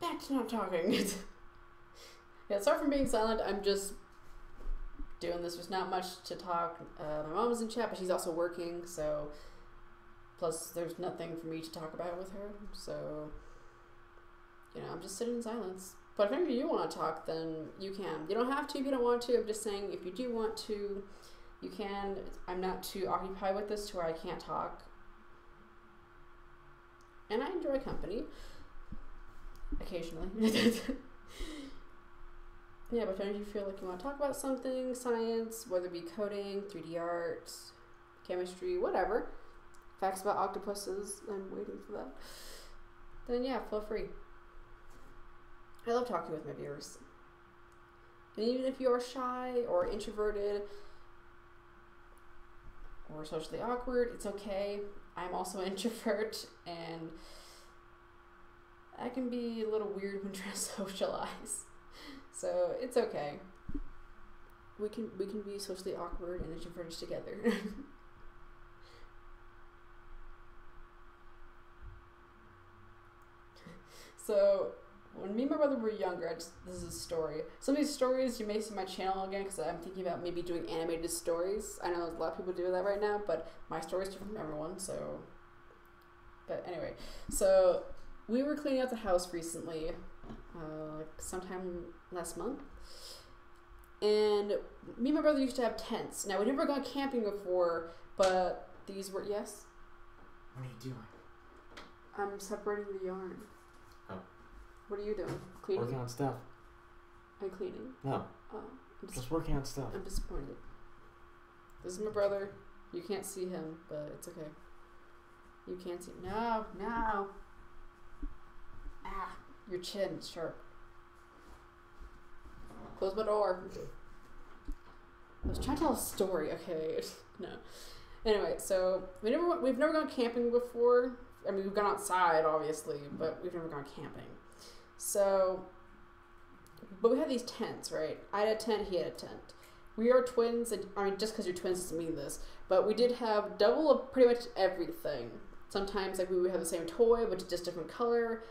Back to not talking. *laughs* yeah, sorry for being silent. I'm just doing this. There's not much to talk. Uh, my mom's in chat, but she's also working, so plus there's nothing for me to talk about with her. So you know, I'm just sitting in silence. But if any of you want to talk, then you can. You don't have to if you don't want to. I'm just saying if you do want to, you can. I'm not too occupied with this to where I can't talk. And I enjoy company. Occasionally. *laughs* *laughs* yeah, but if you feel like you want to talk about something, science, whether it be coding, 3D art, chemistry, whatever, facts about octopuses, I'm waiting for that, then yeah, feel free. I love talking with my viewers. And even if you are shy or introverted or socially awkward, it's okay. I'm also an *laughs* introvert and I can be a little weird when *laughs* trying to socialize. So it's okay. We can we can be socially awkward and introverted together. *laughs* so when me and my brother were younger, I just this is a story. Some of these stories you may see my channel again because I'm thinking about maybe doing animated stories. I know a lot of people do that right now, but my stories different from everyone. So, but anyway, so we were cleaning out the house recently, uh, sometime last month, and me and my brother used to have tents. Now we'd never gone camping before, but these were yes.
What are you doing?
I'm separating the yarn.
Oh.
What are you doing? Cleaning.
Working on stuff.
I'm cleaning.
No,
Oh, I'm,
just working on stuff.
I'm disappointed. This is my brother. You can't see him, but it's okay. You can't see. No, no. Ah, your chin, sharp. Close my door. I was trying to tell a story. Okay, *laughs* no. Anyway, so we never went- we've never gone camping before. I mean, we've gone outside, obviously, but we've never gone camping. So, but we had these tents, right? I had a tent, he had a tent. We are twins, and I mean, just because you're twins doesn't mean this, but we did have double of pretty much everything. Sometimes, like, we would have the same toy, but just different color.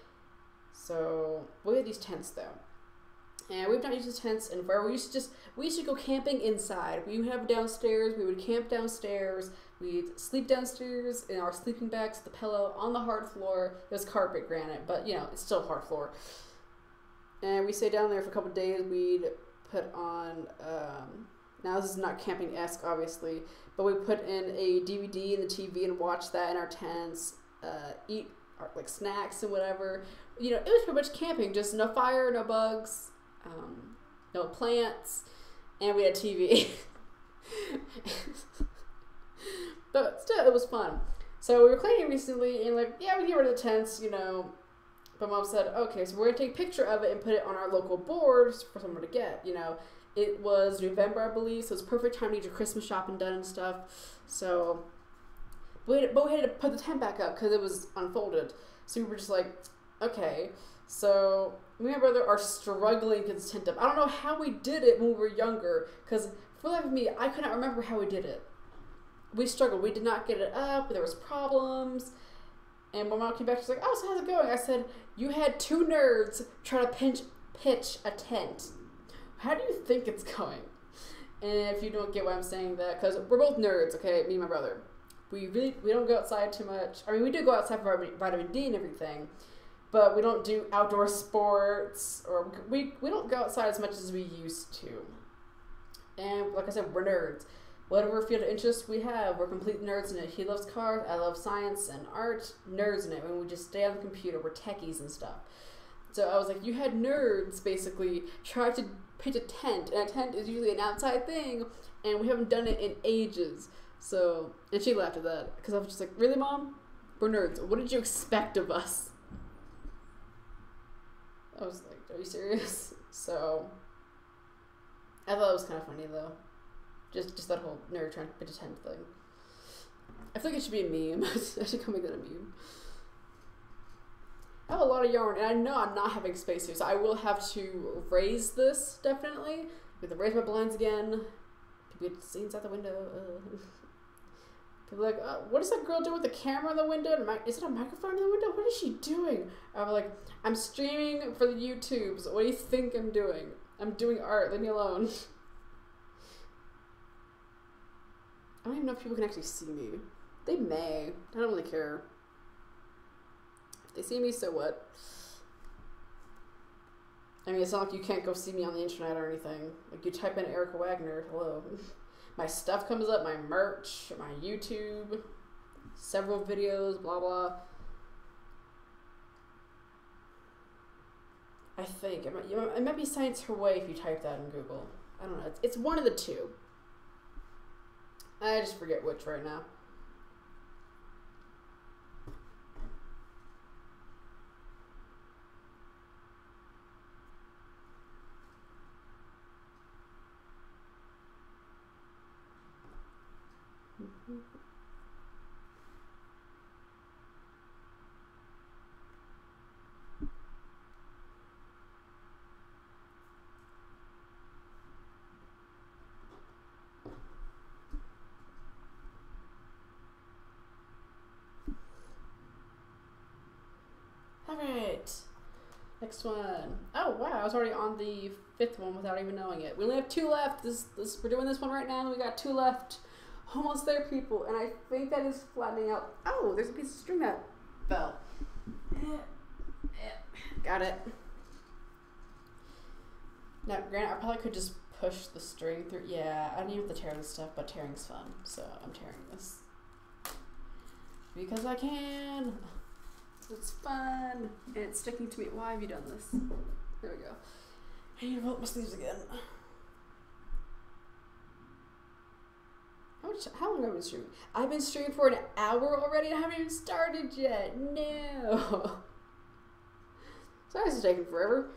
So, we had these tents, though. And we've not used tents in forever. We used to just, we used to go camping inside. We would have downstairs, we would camp downstairs, we'd sleep downstairs in our sleeping bags, the pillow, on the hard floor. It was carpet granite, but, you know, it's still hard floor. And we stayed down there for a couple days. We'd put on, um, now this is not camping esque, obviously, but we put in a DVD in the TV and watched that in our tents, uh, eat our, like snacks and whatever. You know, it was pretty much camping, just no fire, no bugs, um, no plants, and we had TV. *laughs* but still, it was fun. So we were cleaning recently, and like, yeah, we get rid of the tents, you know. But mom said, okay, so we're gonna take a picture of it and put it on our local boards for someone to get. You know, it was November, I believe, so it's perfect time to get your Christmas shopping done and stuff. So, we had, but we had to put the tent back up because it was unfolded. So we were just like, okay. So me and my brother are struggling tent up. I don't know how we did it when we were younger, because for the life of me, I could not remember how we did it. We struggled. We did not get it up. There was problems. And my mom came back. She's like, "Oh, so how's it going?" I said, "You had two nerds try to pinch, pitch a tent. How do you think it's going?" And if you don't get why I'm saying that, because we're both nerds, okay, me and my brother, we really we don't go outside too much. I mean, we do go outside for vitamin D and everything, but we don't do outdoor sports or we we don't go outside as much as we used to. And like I said, we're nerds. whatever field of interest we have, we're complete nerds in it. He loves cars, I love science and art, nerds in it. When we just stay on the computer, we're techies and stuff. So I was like, you had nerds basically try to pitch a tent, and a tent is usually an outside thing, and we haven't done it in ages. So, and she laughed at that because I was just like, really, mom? We're nerds. What did you expect of us? I was like, are you serious? *laughs* So, I thought it was kind of funny though. Just just that whole nerd trying to tent thing. I feel like it should be a meme. *laughs* I should come make that a meme. I have a lot of yarn, and I know I'm not having space here, so I will have to raise this definitely. Have to raise my blinds again. People get to see inside the window. Uh. *laughs* Are like, uh, what is that girl doing with the camera in the window? And mi- Is it a microphone in the window? What is she doing? I'm like, I'm streaming for the YouTubes. What do you think I'm doing? I'm doing art. Leave me alone. *laughs* I don't even know if people can actually see me. They may. I don't really care. If they see me, so what? I mean, it's not like you can't go see me on the internet or anything. Like, you type in Erica Wagner, hello. *laughs* My stuff comes up, my merch, my YouTube, several videos, blah blah. I think it might, it might be Science Her Way if you type that in Google. I don't know. It's, it's one of the two. I just forget which right now. All right. Next one. Oh wow, I was already on the fifth one without even knowing it. We only have two left. This, this we're doing this one right now, and we got two left. Almost there, people. And I think that is flattening out. Oh, there's a piece of string that fell. Got it. Now, granted, I probably could just push the string through. Yeah, I don't even have to tear this stuff, but tearing's fun, so I'm tearing this because I can. It's fun. And it's sticking to me. Why have you done this? There we go. I need to roll up my sleeves again. How much? How long have I been streaming? I've been streaming for an hour already. and I haven't even started yet. No. *laughs* Sorry, this is taking forever.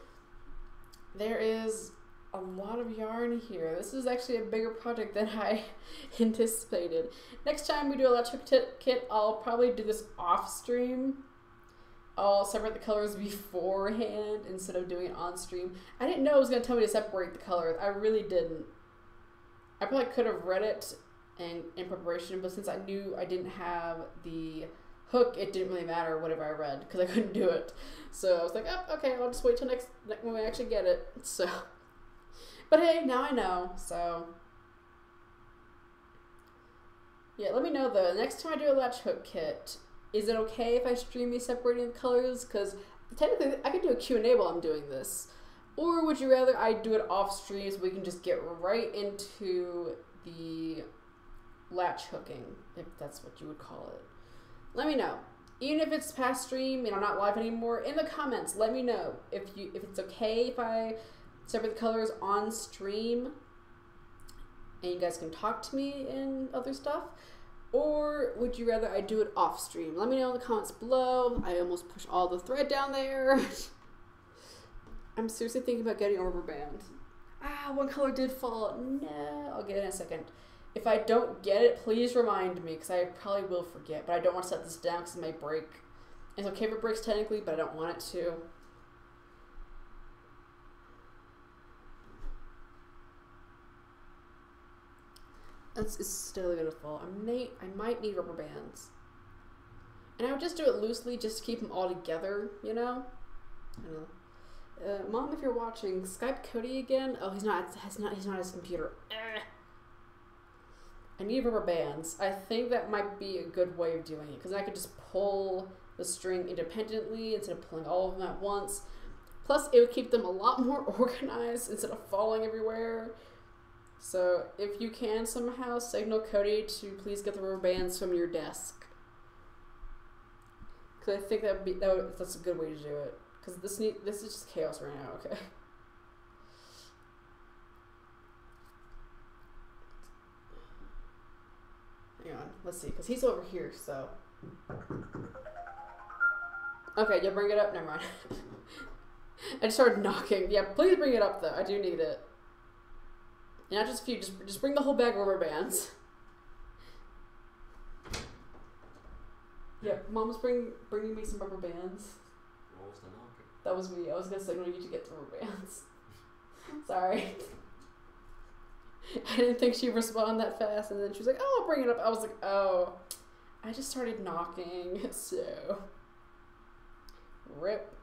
There is a lot of yarn here. This is actually a bigger project than I *laughs* anticipated. Next time we do a electric kit, I'll probably do this off stream. I'll separate the colors beforehand instead of doing it on stream. I didn't know it was going to tell me to separate the colors. I really didn't. I probably could have read it in, in preparation, but since I knew I didn't have the hook, it didn't really matter whatever I read because I couldn't do it. So I was like, oh, okay, I'll just wait till next when we actually get it. *laughs* So, but hey, now I know. So yeah, let me know though. Next time I do a latch hook kit, is it okay if I stream me separating the colors? Because technically, I could do a Q&A while I'm doing this. Or would you rather I do it off stream so we can just get right into the latch hooking, if that's what you would call it? Let me know. Even if it's past stream and I'm not live anymore, in the comments, let me know if you if it's okay if I separate the colors on stream and you guys can talk to me and other stuff. Or would you rather I do it off stream? Let me know in the comments below. I almost pushed all the thread down there. *laughs* I'm seriously thinking about getting a rubber band. Ah, one color did fall. No, I'll get it in a second. If I don't get it, please remind me because I probably will forget. But I don't want to set this down because it may break. It's okay if it breaks technically, but I don't want it to. It's, it's still gonna fall. I may, I might need rubber bands, and I would just do it loosely, just to keep them all together. You know. I don't know. Uh, Mom, if you're watching, Skype Cody again. Oh, he's not. He's not. He's not his computer. I need rubber bands. I think that might be a good way of doing it because I could just pull the string independently instead of pulling all of them at once. Plus, it would keep them a lot *laughs* more organized instead of falling everywhere. So if you can somehow signal Cody to please get the rubber bands from your desk. Because I think that would be that would, that's a good way to do it. Because this need this is just chaos right now. Okay. *laughs* Hang on, let's see, because he's over here, so. Okay, yeah, bring it up. Never mind. *laughs* I just started knocking. Yeah, please bring it up though. I do need it. And not just a few. Just just bring the whole bag of rubber bands. Yeah, mom's bring bringing me some rubber bands.
What was the knocking?
That was me. I was gonna signal you to get the rubber bands. *laughs* Sorry. *laughs* I didn't think she'd respond that fast, and then she was like, "Oh, I'll bring it up." I was like, "Oh." I just started knocking, *laughs* so. Rip.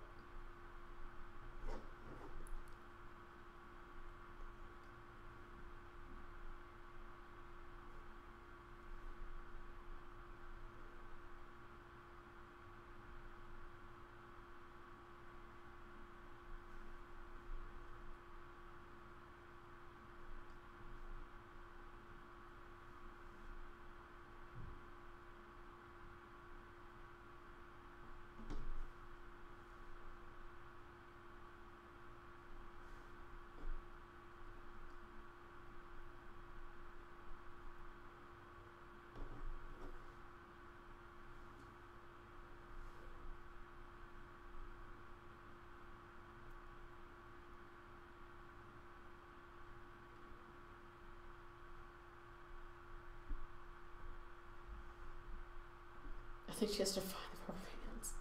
She has to find the rubber bands.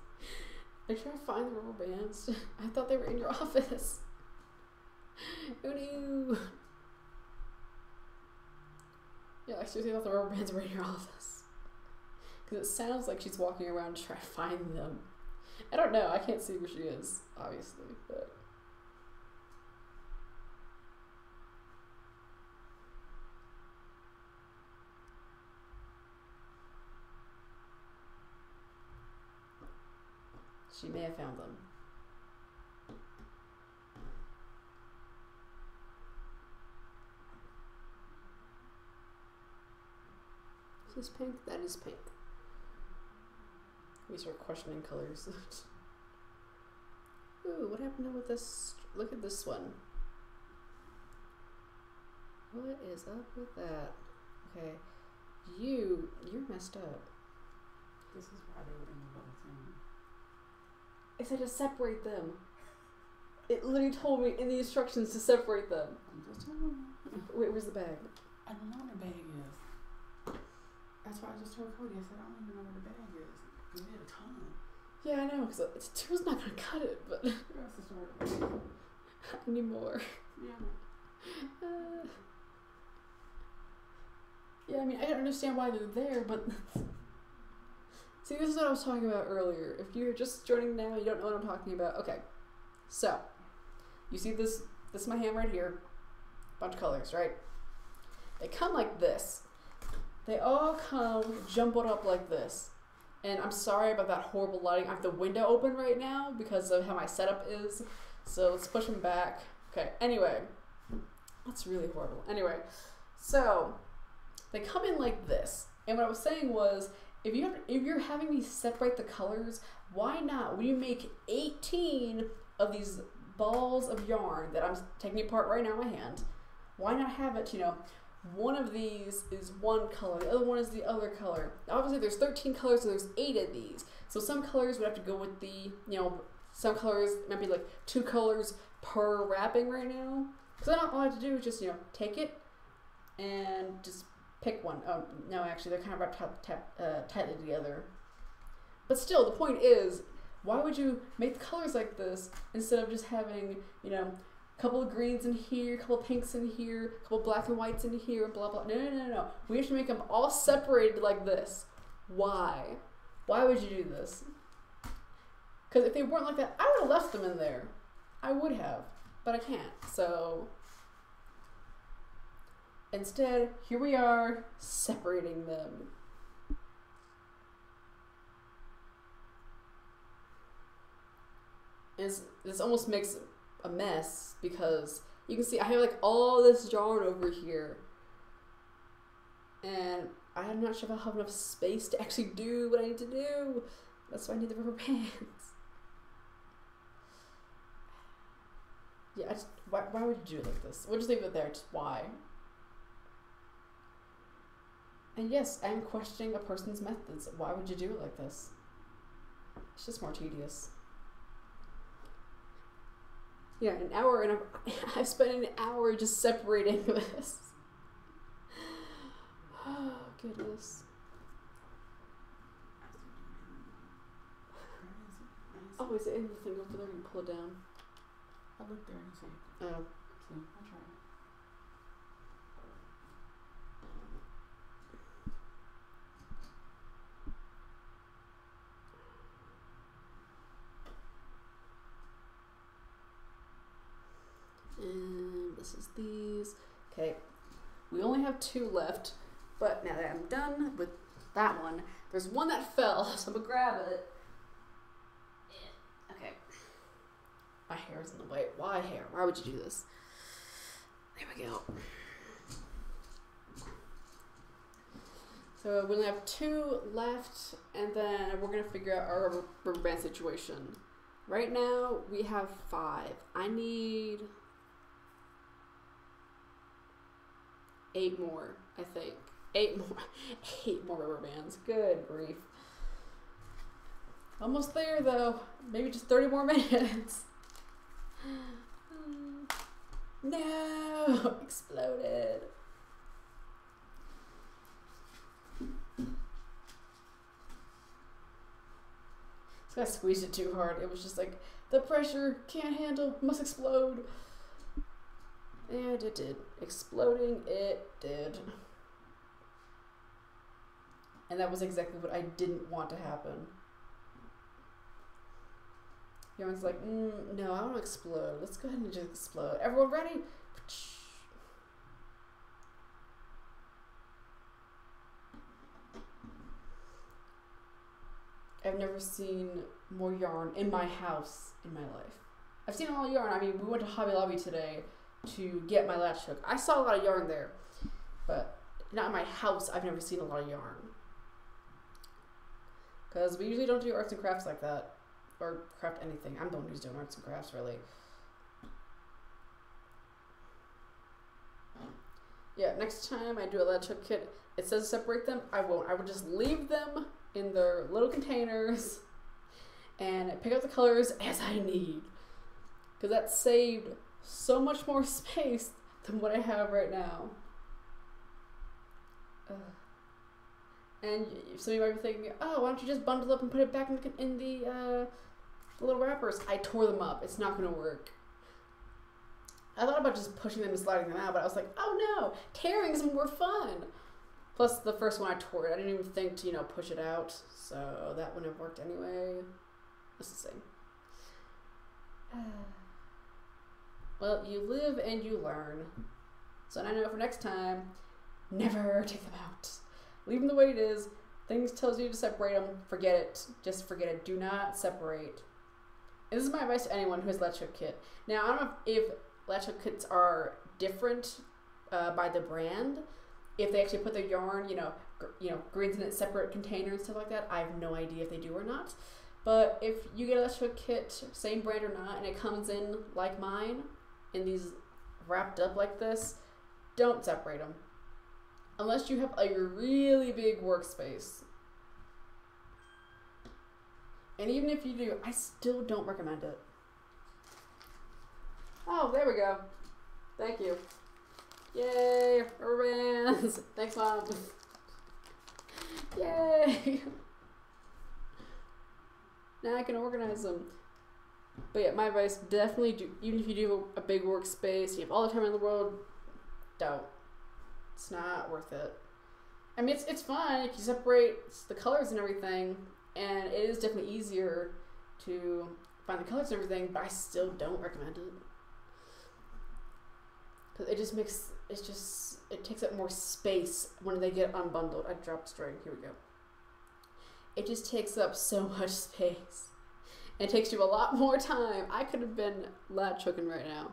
You trying to find the rubber bands? *laughs* I thought they were in your *laughs* office. Who knew? Yeah, I seriously thought the rubber bands were in your *laughs* office. Because it sounds like she's walking around trying to find them. I don't know. I can't see where she is, obviously, but. She may have found them. Is this pink? That is pink. We start questioning colors. *laughs* Ooh, what happened with this? Look at this one. What is up with that? Okay, you, you're messed up.
This is why they were in the whole
It said to separate them. It literally told me in the instructions to separate them.
I'm just telling you.
Wait, where's the bag?
I don't know where the bag is. That's why I just told Cody. I said, I don't even know where the bag is. We had a ton.
Yeah, I know, because Tira's not gonna cut it, but
Where else is there? *laughs*
I need more.
Yeah.
Uh, *laughs* yeah, I mean, I don't understand why they're there, but *laughs* see, this is what I was talking about earlier. If you're just joining now, you don't know what I'm talking about. Okay, so you see this? This is my hand right here. Bunch of colors, right? They come like this. They all come jumbled up like this. And I'm sorry about that horrible lighting. I have the window open right now because of how my setup is. So let's push them back. Okay, anyway. That's really horrible. Anyway, so they come in like this. And what I was saying was if you if you're having me separate the colors, why not? When you make 18 of these balls of yarn that I'm taking apart right now in my hand, why not have it, you know, one of these is one color, the other one is the other color. Obviously, there's 13 colors, so there's eight of these. So some colors would have to go with the, you know, some colors might be like two colors per wrapping right now. Because then all I have to do is just, you know, take it and just pick one. Oh, no, actually, they're kind of wrapped uh, tightly together. But still, the point is, why would you make the colors like this instead of just having, you know, a couple of greens in here, a couple of pinks in here, a couple of black and whites in here, blah blah. No, no, no, no. We have to make them all separated like this. Why? Why would you do this? Because if they weren't like that, I would have left them in there. I would have, but I can't. So instead, here we are separating them. It's, this almost makes a mess because You can see I have like all this yarn over here. And I'm not sure if I have enough space to actually do what I need to do. That's why I need the rubber *laughs* bands. Yeah, just, why, why would you do it like this? We'll just leave it there, just why? And yes, I'm questioning a person's methods. Why would you do it like this? It's just more tedious. Yeah, an hour and a, *laughs* I've spent an hour just separating *laughs* this. Oh, goodness. Oh, is it in the thing over there? You pull it down.
I looked there and see.
Oh.
See, I tried.
And this is these. Okay, we only have two left, but now that I'm done with that one, there's one that *laughs* fell, so I'm gonna grab it. Okay. My hair is in the way. Why hair? Why would you do this? There we go. So we only have two left, and then we're gonna figure out our rubber, band situation. Right now we have five. I need eight more, I think. Eight more. *laughs* Eight more rubber bands. Good grief. Almost there though. Maybe just 30 more *laughs* minutes. No! *laughs* Exploded. Guy squeezed it too hard. It was just like, the pressure can't handle, must explode. And it did. Exploding, it did. And that was exactly what I didn't want to happen. Yarn's like, mm, no, I want to explode. Let's go ahead and just explode. Everyone ready? I've never seen more yarn in my house in my life. I've seen a lot of yarn. I mean, we went to Hobby Lobby today to get my latch hook. I saw a lot of yarn there, but not in my house. I've never seen a lot of yarn. Because we usually don't do arts and crafts like that. Or craft anything. I'm the one who's doing arts and crafts, really. Yeah, next time I do a latch hook kit, it says separate them. I won't. I would just leave them in their little containers *laughs* and pick out the colors as I need. Because that saved so much more *laughs* space than what I have right now. Ugh. And some of you might be thinking, oh, why don't you just bundle up and put it back in the, in the, uh, little wrappers? I tore them up. It's not going to work. I thought about just pushing them and sliding them out, but I was like, oh no, tearing is more fun. Plus, the first one I tore it. I didn't even think to, you know, push it out, so that wouldn't have worked anyway. It's the same. *sighs* Well, you live and you learn. So I know for next time, never take them out. Leave them the way it is. Things tells you to separate them. Forget it. Just forget it. Do not separate. This is my advice to anyone who has latch hook kit. Now I don't know if, if latch hook kits are different uh, by the brand. If they actually put their yarn, you know, you know, greens in its separate container and stuff like that. I have no idea if they do or not. But if you get a latch hook kit, same brand or not, and it comes in like mine, in these wrapped up like this, don't separate them. Unless you have a really big workspace. And even if you do, I still don't recommend it. Oh, there we go. Thank you. Yay, bands. *laughs* Thanks, Mom. *laughs* Yay. *laughs* now I can organize them. But yeah, my advice definitely do. Even if you do a big workspace, you have all the time in the world, don't. It's not worth it. I mean, it's it's fun if you separate the colors and everything, and it is definitely easier to find the colors and everything. But I still don't recommend it because it just makes it's just it takes up more space when they get unbundled. I dropped string. Here we go. It just takes up so *laughs* much space. It takes you a lot *laughs* more time. I could have been latch hooking right now.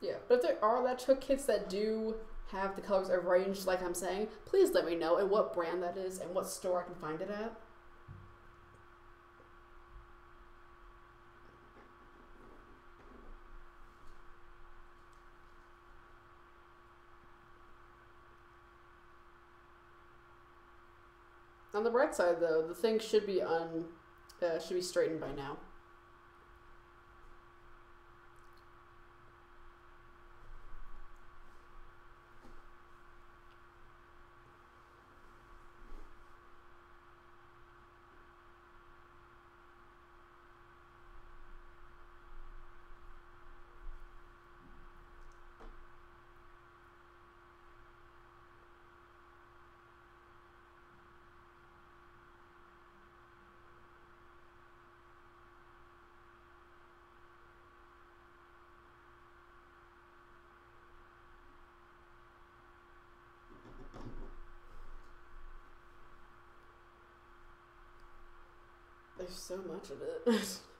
Yeah, but if there are latch hook kits that do have the colors arranged like I'm saying, please let me know and what brand that is and what store I can find it at. On the bright side, though, the thing should be un, uh, should be straightened by now. There's so much of it. *laughs*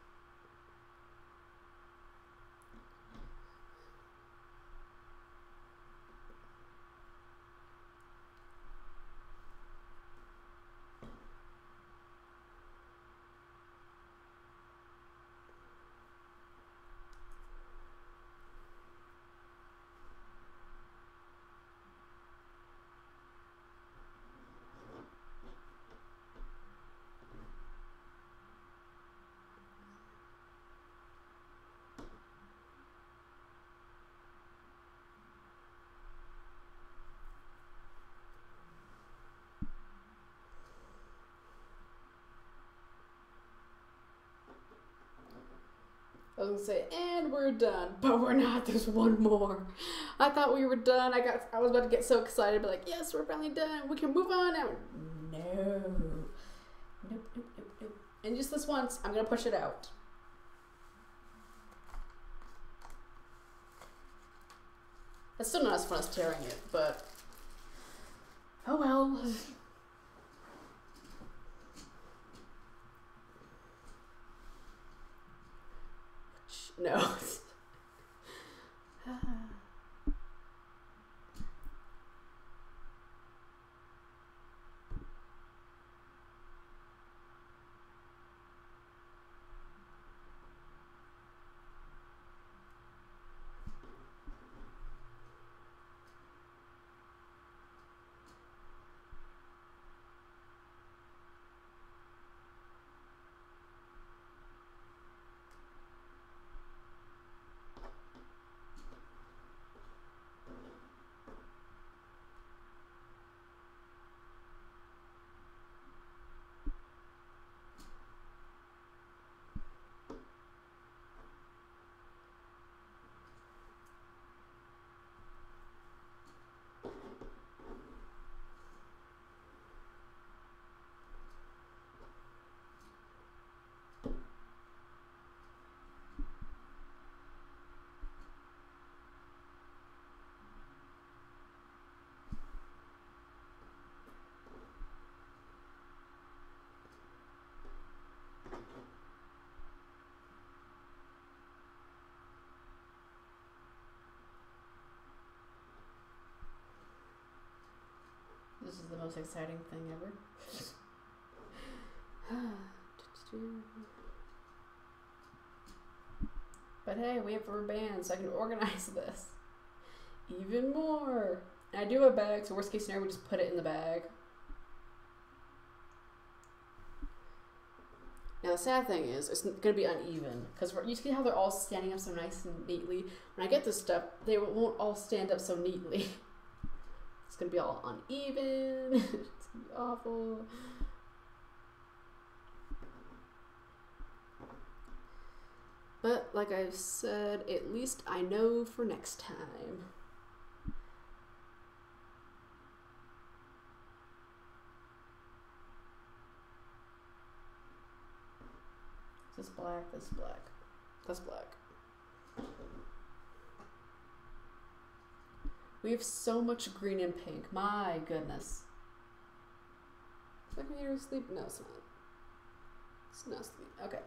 say, and we're done, but we're not. There's one more. I thought we were done. I got, I was about to get so excited, but like, yes, we're finally done. We can move on now. No, nope, nope, nope, nope. And just this once, I'm gonna push it out. It's still not as fun as tearing it, but oh well. *laughs* *laughs* No. *laughs* *laughs* This is the most exciting thing ever. but hey, we have rubber bands, so I can organize *laughs* this even more. And I do have a bag, so worst case scenario, we just put it in the bag. Now the sad thing is, it's going to be uneven because you see how they're all standing up so nice and neatly. When I get this stuff, they won't all stand up so neatly. *laughs* Gonna be all uneven. *laughs* it's gonna be awful. But like I've said, at least I know for next time. This black, this black, this black. We have so much green and pink. My goodness. Is my computer asleep? No, it's not. It's not asleep. Okay.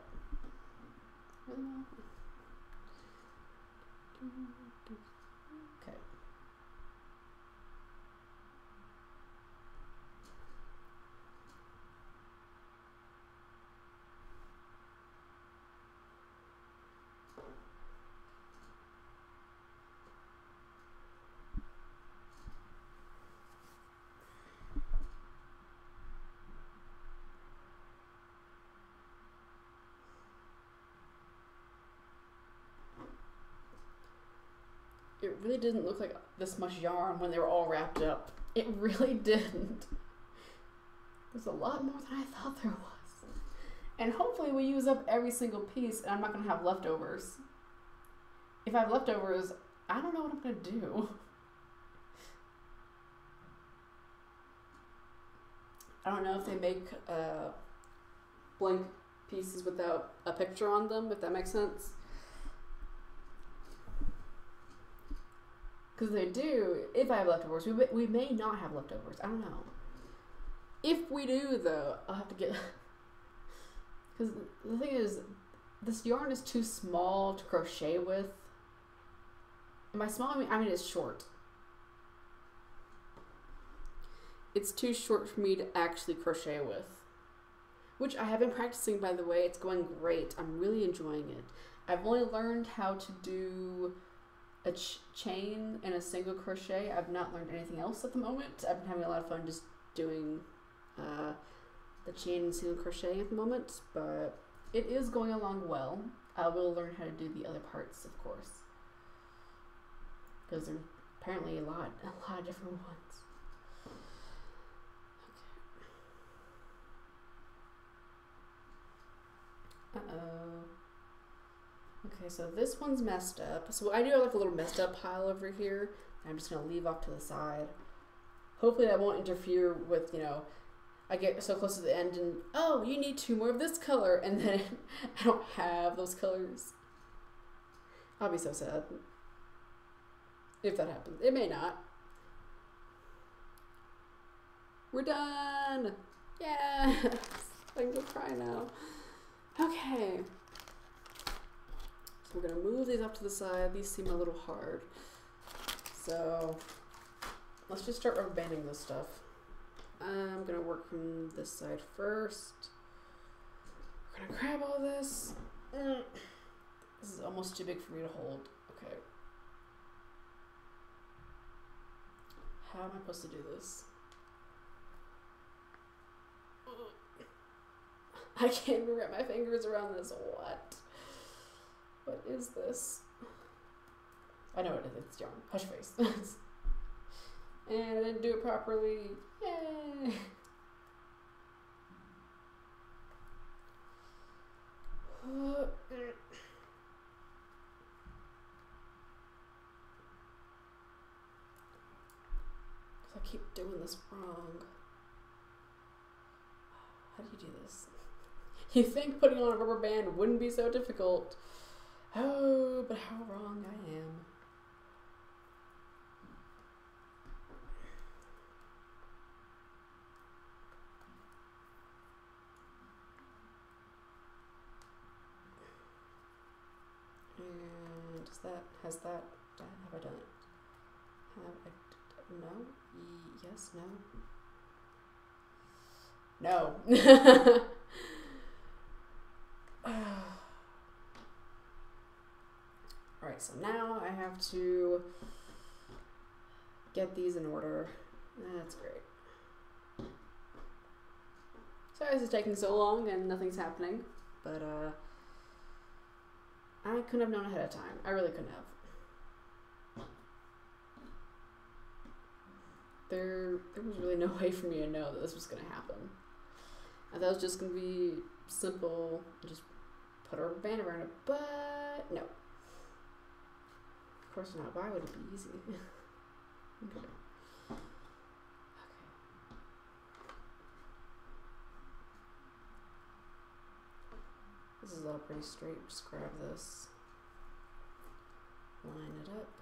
Really didn't look like this much yarn when they were all wrapped up. It *laughs* really didn't. There's a lot more than I thought there was. And hopefully we use up every single piece and I'm not gonna have leftovers. If I have leftovers, I don't know what I'm gonna do. I don't know if they make uh, blank pieces without a picture on them, if that makes sense. Because they do, if I have leftovers, we may, we may not have leftovers. I don't know. If we do, though, I'll have to get. *laughs* Because the thing is, this yarn is too small to crochet with. And by small, I mean, I mean it's short. It's too short for me to actually crochet with. Which I have been practicing, by the way. It's going great. I'm really enjoying it. I've only learned how to do a ch- chain and a single crochet. I've not learned anything else at the moment. I've been having a lot of fun just doing uh, the chain and single crochet at the moment, but it is going along well. I will learn how to do the other parts, of course, because there's apparently a lot, a lot of different ones. Uh oh. Okay, so this one's messed up. So I do have like a little messed up pile over here. I'm just gonna leave off to the side. Hopefully that won't interfere with, you know, I get so close to the end and oh, you need two more of this color and then *laughs* I don't have those colors. I'll be so sad. If that happens. It may not. We're done! Yes! I can go cry now. Okay. So we're gonna move these up to the side. These seem a little hard. So let's just start rubber this stuff. I'm gonna work from this side first. We're gonna grab all this. Mm. This is almost too big for me to hold. Okay. How am I supposed to do this? I can't even wrap my fingers around this. What? What is this? I know what it is. It's yarn. Hush face. *laughs* and I didn't do it properly. Yay! *sighs* Because I keep doing this wrong. How do you do this? *laughs* You think putting on a rubber band wouldn't be so difficult. Oh, but how wrong I am. And does that, has that, have I done it? Have I, no? Ye- Yes, no? No. Alright, *laughs* *laughs* so now I have to get these in order. That's great. Sorry this is taking so long and nothing's happening, but uh, I couldn't have known ahead of time. I really couldn't have. There, there was really no *laughs* way for me to know that this was going to happen. I thought it was just going to be simple, just put a band around it, but no. Of course not. Why would it be easy? *laughs* okay. This is all pretty straight. Just grab this, line it up.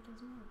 It doesn't work.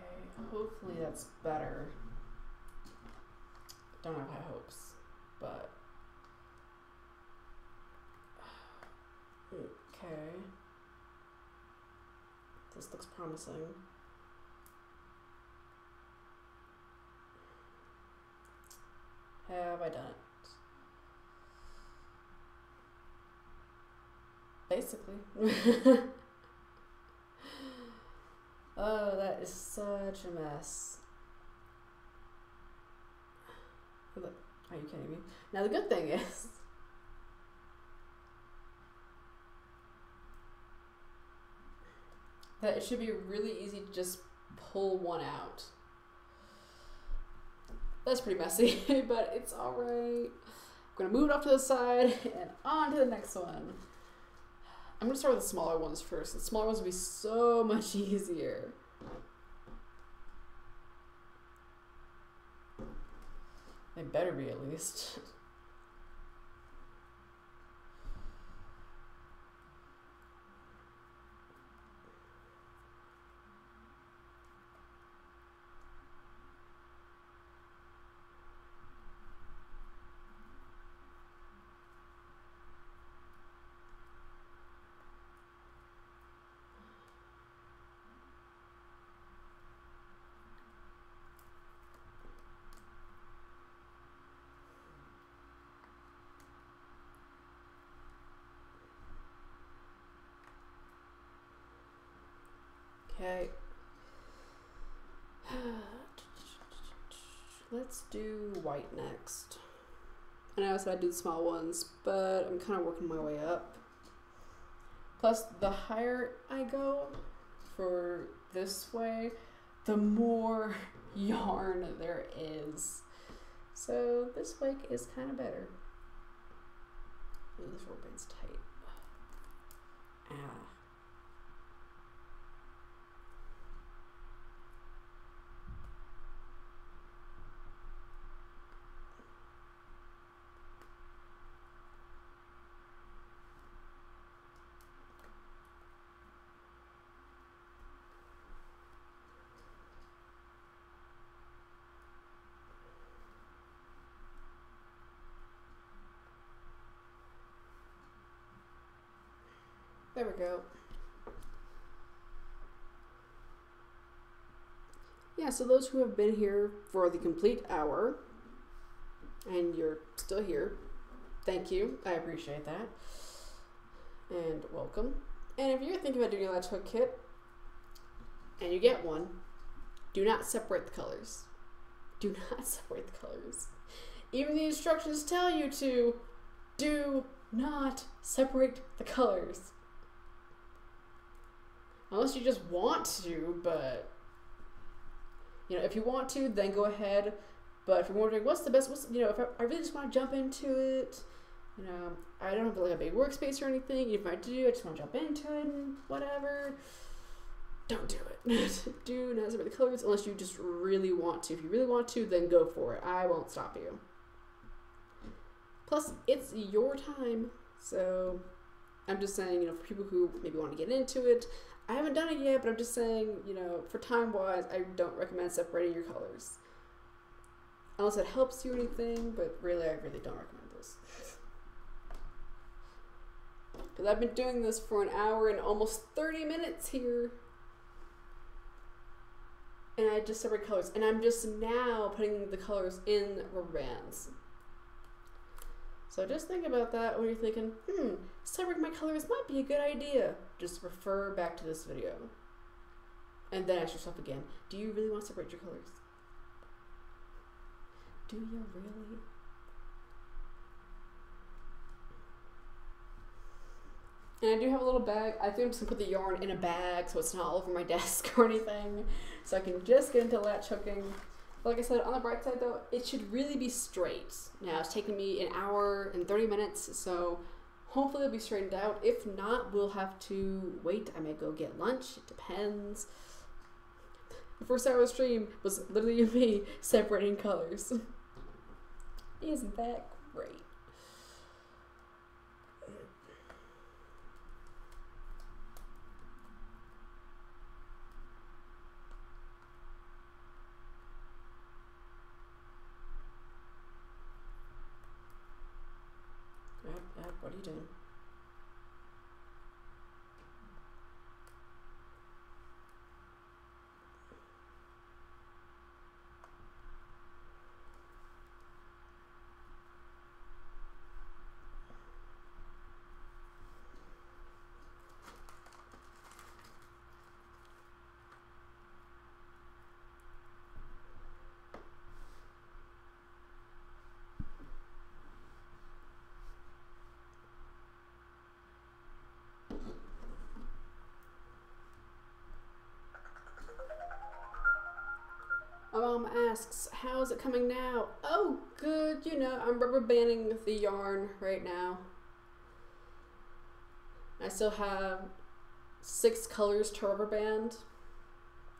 Okay, hopefully that's better. Don't have high hopes, but okay. This looks promising. Have I done it? Basically. *laughs* oh, that is such a mess. Are you kidding me? Now the good thing is that it should be really easy to just pull one out. That's pretty messy, *laughs* but it's alright. I'm gonna move it off to the side and on to the next one. I'm gonna start with the smaller ones first. The smaller ones will be so much *laughs* easier. They better be at least. Okay. *sighs* Let's do white next. I know I said I'd do the small ones, but I'm kind of working my way up. Plus, the higher I go for this way, the more *laughs* yarn there is. So this wig is kind of better. Ooh, this rope band's tight. Ah. There we go. Yeah, so those who have been here for the complete hour and you're still here, thank you. I appreciate that. And welcome. And if you're thinking about doing a latch hook kit and you get one, do not separate the colors. Do *laughs* not separate the colors. Even the instructions tell you to do not separate the colors. Unless you just want to, but you know, if you want to, then go ahead. But if you're wondering what's the best, what's you know, if I, I really just want to jump into it, You know, I don't have like a big workspace or anything. If I do, I just want to jump into it and whatever. Don't do it. *laughs* do not separate the colors unless you just really want to. If you really want to, then go for it. I won't stop you. Plus, it's your time. So, I'm just saying, you know, for people who maybe want to get into it, I haven't done it yet, but I'm just saying, you know, for time wise, I don't recommend separating your colors. Unless it helps you anything, but really, I really don't recommend this. Because I've been doing this for an hour and almost 30 minutes here. And I just separate colors. And I'm just now putting the colors in rubber bands. So just think about that when you're thinking, hmm, separating my colors might be a good idea. Just refer back to this video. And then ask yourself again, do you really want to separate your colors? Do you really? And I do have a little bag. I think I'm just gonna put the yarn in a bag so it's not all over my *laughs* desk or anything. So I can just get into latch hooking. Like I said, on the bright side though, it should really be straight. Now it's taking me an hour and 30 minutes, so hopefully it'll be straightened out. If not, we'll have to wait. I may go get lunch. It depends. The first hour of stream was literally *laughs* me separating colors. *laughs* Isn't that great? Yep, yep, what are you doing? Asks, How's it coming now? Oh, good. You know, I'm rubber banding the yarn right now. I still have six colors to rubber band.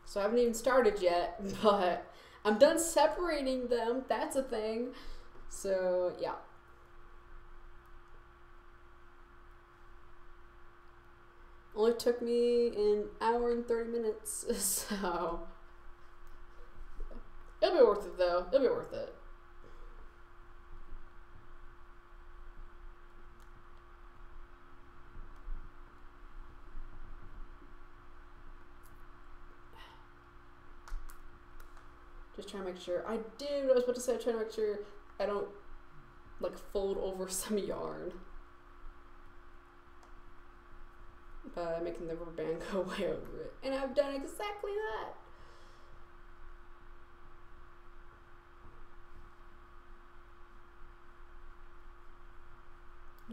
So I haven't even started yet, *laughs* but I'm done separating them. That's a thing. So, yeah. Only took me an hour and 30 minutes, *laughs* so. It'll be worth it though. It'll be worth it. Just trying to make sure. I did. I was about to say. I'm trying to make sure I don't like fold over *laughs* some yarn by making the rubber band go *laughs* way over it, and I've done exactly that.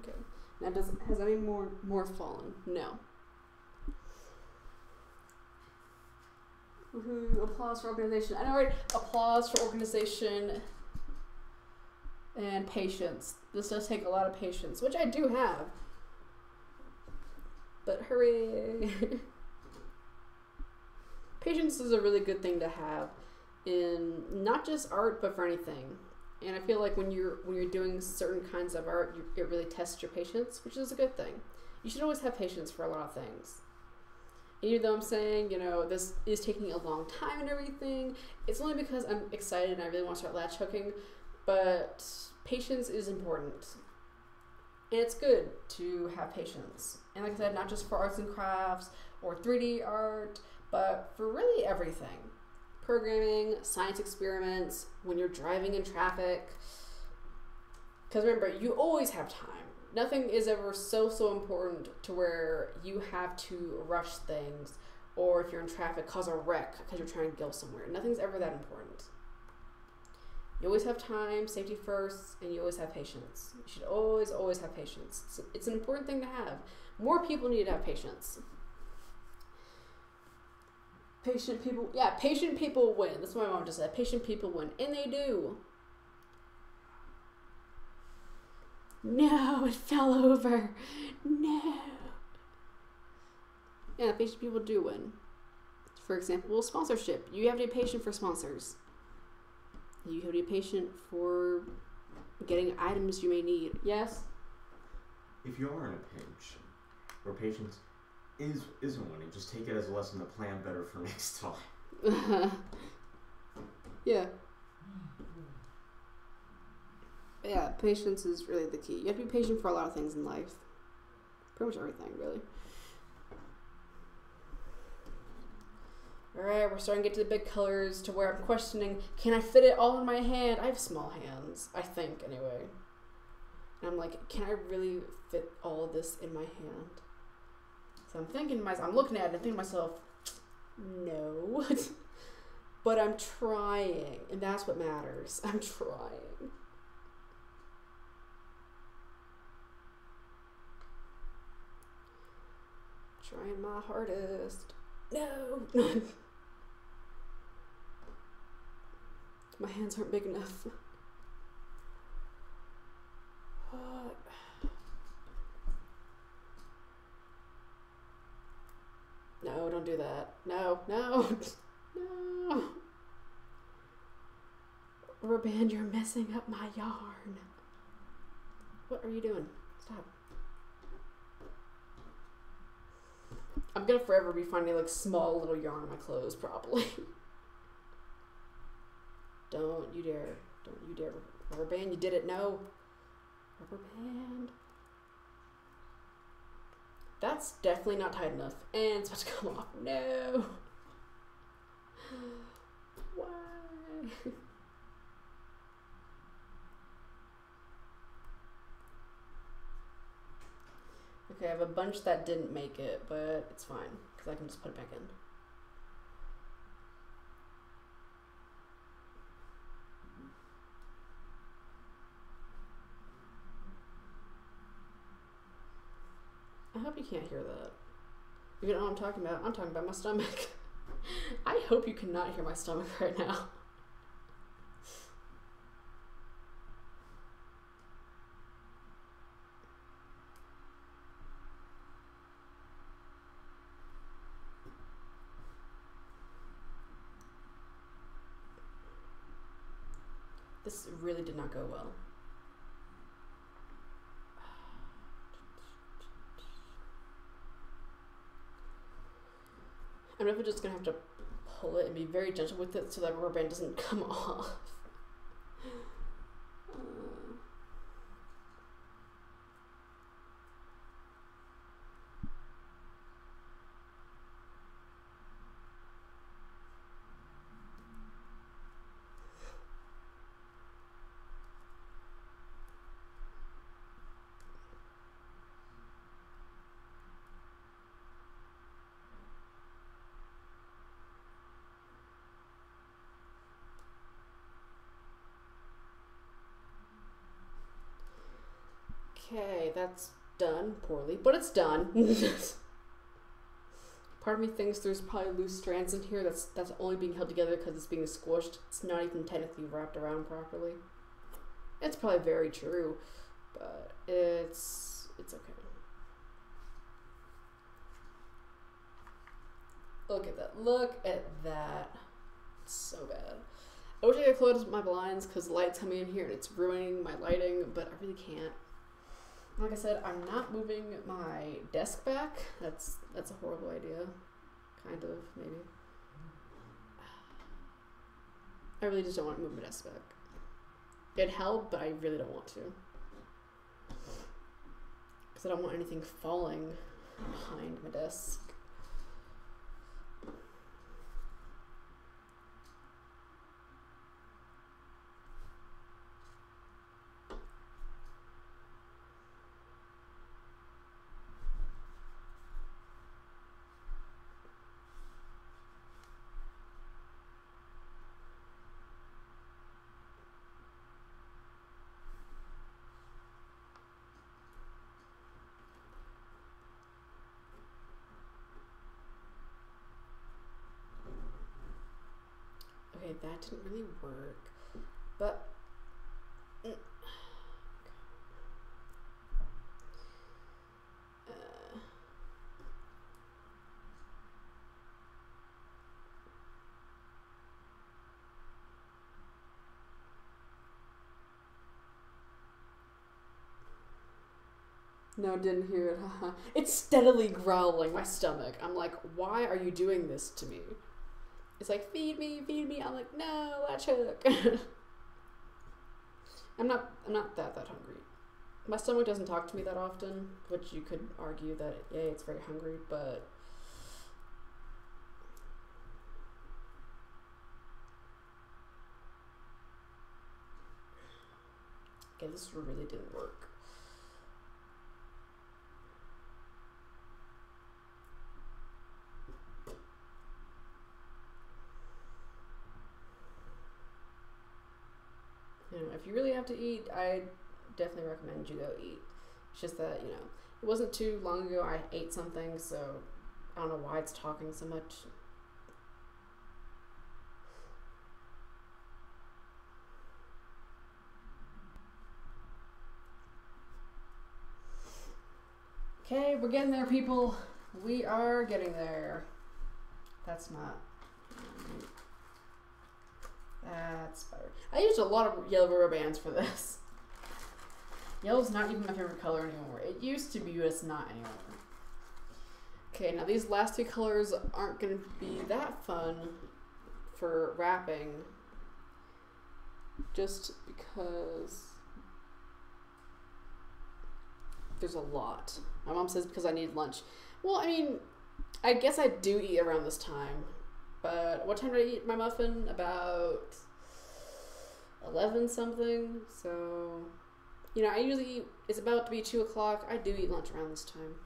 Okay. Now, does has any more more fallen? No. Woohoo! Applause for organization. I know, right? Applause for organization and patience. This does take a lot of patience, which I do have. But hooray! *laughs* patience is a really good thing to have in not just art, but for anything and I feel like when you're when you're doing certain kinds of art, you, it really tests your patience, which is a good thing. You should always have patience for a lot of things. Even though I'm saying, you know, this is taking a long time and everything, it's only because I'm excited and I really want to start latch hooking. But patience is important, and it's good to have patience. And like I said, not just for arts and crafts or 3D art, but for really everything programming, science experiments, when you're driving in traffic. Because remember, you always have time. Nothing is ever so, so important to where you have to rush things or if you're in traffic, cause a wreck because you're trying to go somewhere. Nothing's ever that important. You always have time, safety first, and you always have patience. You should always, always have patience. It's, it's an important thing to have. More people need to have patience. Patient people, yeah, patient people win. That's what my mom just said. Patient people win, and they do. No, *laughs* it fell over. No. Yeah, patient people do win. For example, sponsorship. You have to be patient for sponsors. You have to be patient for getting items you may need. Yes?
If you are in a pinch, where patience is isn't winning, just take it as a lesson to plan better for *laughs* next time. *laughs*
yeah. Yeah, patience is really the key. You have to be patient for a lot of things in life. Pretty much everything, really. Alright, we're starting to get to the big colors to where I'm questioning can I fit it all in my hand? I have small hands, I think, anyway. And I'm like, can I really fit all of this in my hand? So I'm thinking to myself, I'm looking at it and thinking to myself, no. *laughs* but I'm trying, and that's what matters. I'm trying. Trying my hardest. No! *laughs* my hands aren't big enough. *sighs* No, don't do that. No, no, *laughs* no. Band, you're messing up my yarn. What are you doing? Stop. I'm gonna forever be finding like small little yarn on my clothes, probably. Don't you dare. Don't you dare. Rubber band, you did it. No. Rubber band. That's definitely not tight enough. And it's about to *laughs* come off. No. Why? *laughs* okay, I have a bunch that didn't make it, but it's fine because I can just put it back in. I hope you can't hear that. You know what I'm talking about? I'm talking about my stomach. *laughs* I hope you cannot hear my stomach *laughs* right now. This really did not go well. I'm definitely just gonna have to pull it and be very gentle with it so that rubber band doesn't come *laughs* off. Uh, Okay, that's done poorly, but it's done. *laughs* Part of me thinks there's probably loose strands in here that's that's only being held together because it's being squished. It's not even technically wrapped around properly. It's probably very true, but it's it's okay. Look at that. Look at that. It's so bad. I wish I could close my blinds because the light's coming in here and it's ruining my lighting, but I really can't. Like I said, I'm not moving my desk back. That's that's a horrible idea. Kind of, maybe. I really just don't want to move my desk back. It helped, but I really don't want to. Because I don't want anything falling behind my desk. didn't really work. But uh, No, didn't hear it. *laughs* it's steadily growling my stomach. I'm like, why are you doing this to me? It's like, feed me, feed me. I'm like, no, latch hook. *laughs* I'm not. I'm not that that hungry. My stomach doesn't talk to me that often, which you could argue that yeah, it's very hungry, but okay, this really didn't work. Know, if you really have to eat, I definitely recommend you go eat. It's just that, you know, it wasn't too long ago I ate something, so I don't know why it's talking so much. Okay, we're getting there, people. We are getting there. That's not. Um, That's better. I used a lot of yellow rubber bands for this. Yellow's not even my favorite color anymore. It used to be, but it's not anymore. Okay, now these last two colors aren't going to be that fun for wrapping. Just because there's a lot. My mom says because I need lunch. Well, I mean, I guess I do eat around this time. But what time did I eat my muffin? About 11 something. So, you know, I usually eat, it's about to be 2 o'clock. I do eat lunch around this time.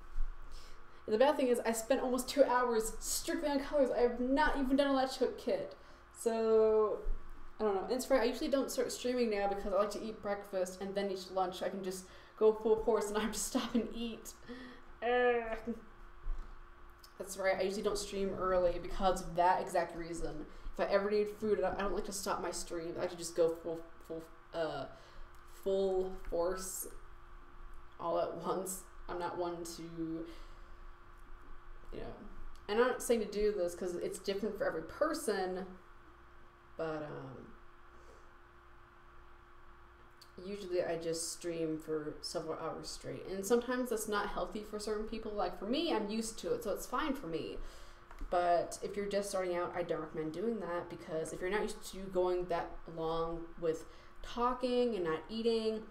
And the bad thing is, I spent almost two hours strictly on colors. I have not even done a latch hook kit. So, I don't know. It's fair. I usually don't start streaming now because I like to eat breakfast and then eat lunch. I can just go full force and I have to stop and eat. That's right. I usually don't stream early because of that exact reason. If I ever need food, I don't like to stop my stream. I to just go full, full, uh, full force, all at *laughs* once. I'm not one to, you know. And I'm not saying to do this because it's different for every person, but um, usually I just stream for several hours straight. And sometimes that's not healthy for certain people. Like for me, I'm used to it, so it's fine for me. But if you're just starting out, I don't recommend doing that because if you're not used to going that long with talking and not eating,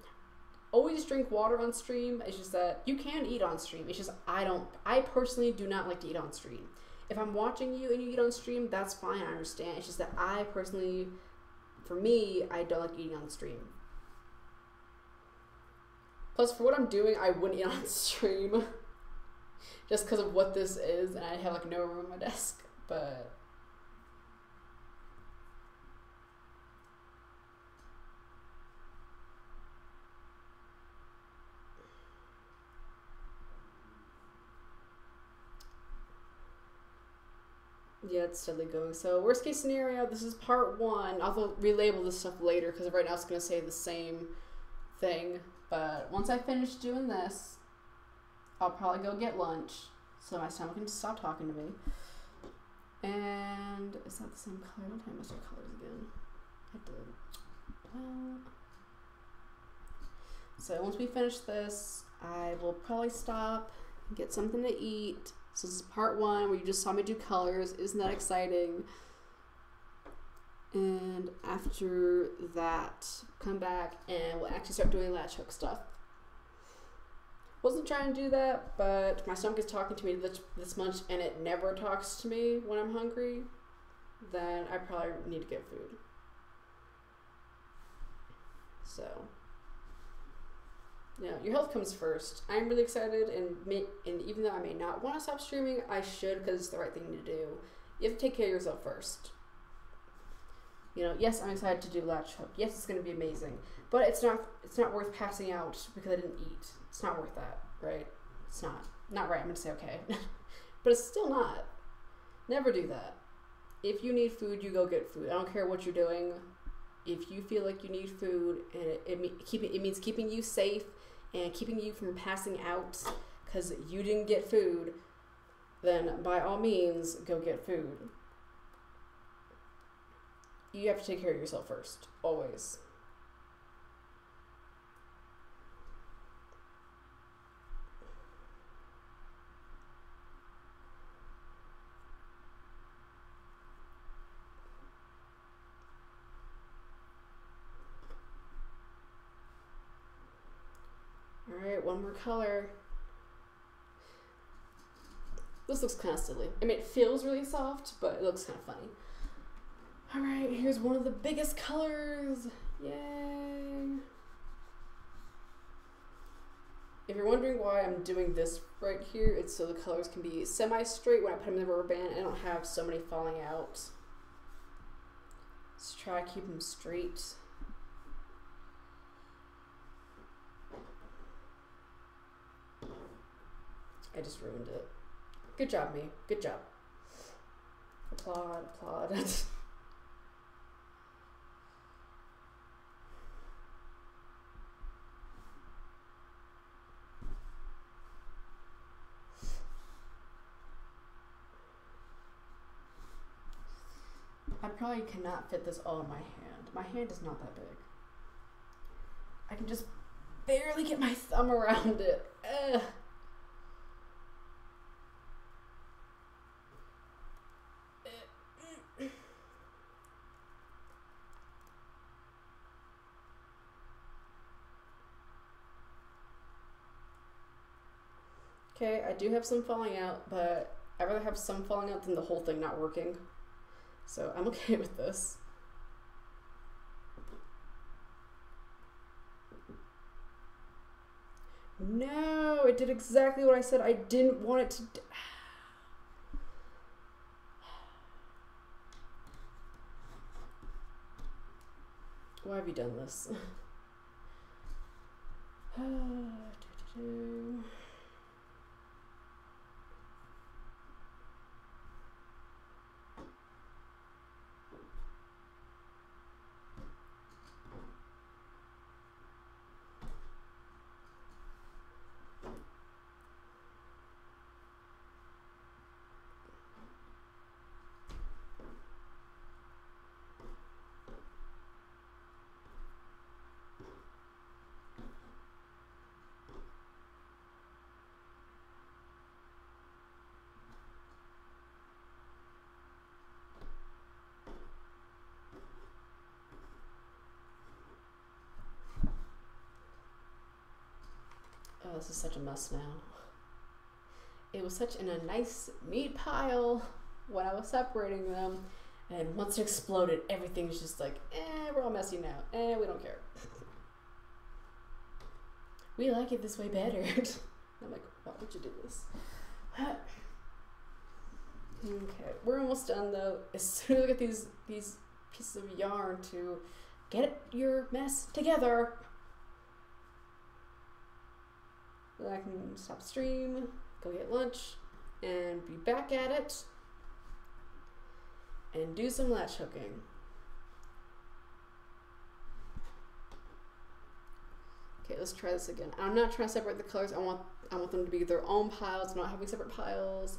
always drink water on stream. It's just that you can eat on stream. It's just I don't I personally do not like to eat on stream. If I'm watching you and you eat on stream, that's fine, I understand. It's just that I personally for me, I don't like eating on stream. Plus, for what I'm doing, I wouldn't eat on *laughs* stream. Just because of what this is, and I have like no room on my desk. But. Yeah, it's steadily going. So, worst case scenario, this is part one. I'll relabel this stuff later because right now it's going to say the same thing. But once I finish doing this, I'll probably go get lunch so my stomach can stop talking to me. And is that the same color? I don't think I messed up colors again. I did. So once we finish this, I will probably stop and get something to eat. So this is part one where you just saw me do colors. Isn't that exciting? And after that, come back and we'll actually start doing latch hook stuff. Wasn't trying to do that, but my stomach is talking to me this, this much and it never talks to me when I'm hungry. Then I probably need to get food. So, yeah, your health comes first. I'm really excited, and may, and even though I may not want to stop streaming, I should because it's the right thing to do. You have to take care of yourself first. You know, yes, I'm excited to do latch hook. Yes, it's going to be amazing, but it's not. It's not worth passing out because I didn't eat. It's not worth that, right? It's not. Not right. I'm going to say okay, *laughs* but it's still not. Never do that. If you need food, you go get food. I don't care what you're doing. If you feel like you need food and it it, keep, it means keeping you safe and keeping you from passing out because you didn't get food, then by all means go get food you have to take care of yourself first, always. All right, one more color. This looks kind of silly. I mean, it feels really soft, but it looks kind of funny. All right, here's one of the biggest colors. Yay! If you're wondering why I'm doing this right here, it's so the colors can be semi-straight when I put them in the rubber band and I don't have so many falling out. Let's try to keep them straight. I just ruined it. Good job, me. Good job. Applaud, applaud. *laughs* I probably cannot fit this all in my hand. My hand is not that big. I can just barely get my thumb around it. Ugh. Okay, I do have some falling out, but I'd rather have some falling out than the whole thing not working. So I'm okay *laughs* with this. No, it did exactly what I said I didn't want it to do. *sighs* Why have you done this? *sighs* *sighs* This is such a mess now. It was such in a nice, meat pile when I was separating them, and once it exploded, everything's just like, eh, we're all messy now. Eh, we don't care. we like it this way better. *laughs* I'm like, why would you do this? *sighs* okay, we're almost done though. As soon as I get these these pieces of yarn to get your mess together, then I can stop stream, go get lunch, and be back at it and do some latch hooking. Okay, let's try this again. I'm not trying to separate the colors. I want I want them to be their own piles, not having separate piles.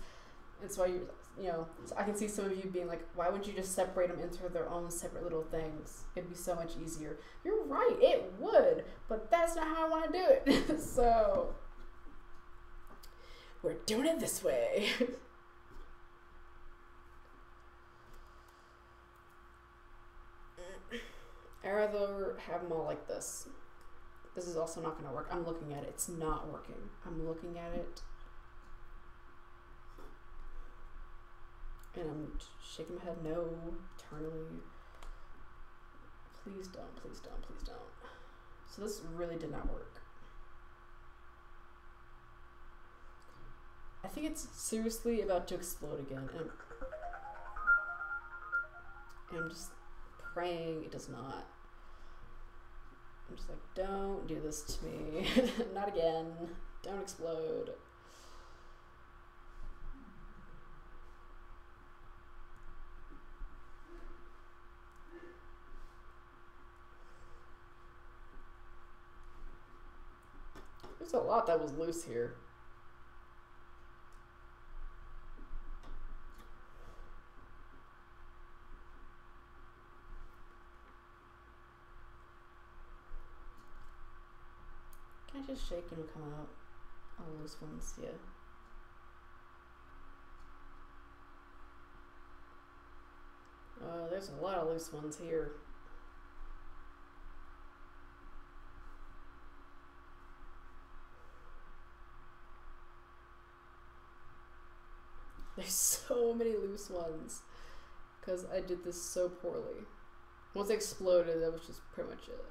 And so I, you know, so I can see some of you being like, why would you just separate them into their own separate little things? It'd be so much easier. You're right, it would, but that's not how I want to do it. *laughs* so we're doing it this way. I rather have them all like this. This is also not going to work. I'm looking at it. It's not working. I'm looking at it. And I'm shaking my head no, eternally. Please don't, please don't, please don't. So this really did not work. I think it's seriously about to explode again. And I'm just praying it does not. I'm just like, don't do this to me. *laughs* not again. Don't explode. There's a lot that was loose here. just shake and come out all loose ones, yeah. Uh, there's a lot of loose ones here. *laughs* There's so many loose ones because I did this so poorly. Once I exploded, that was just pretty much it.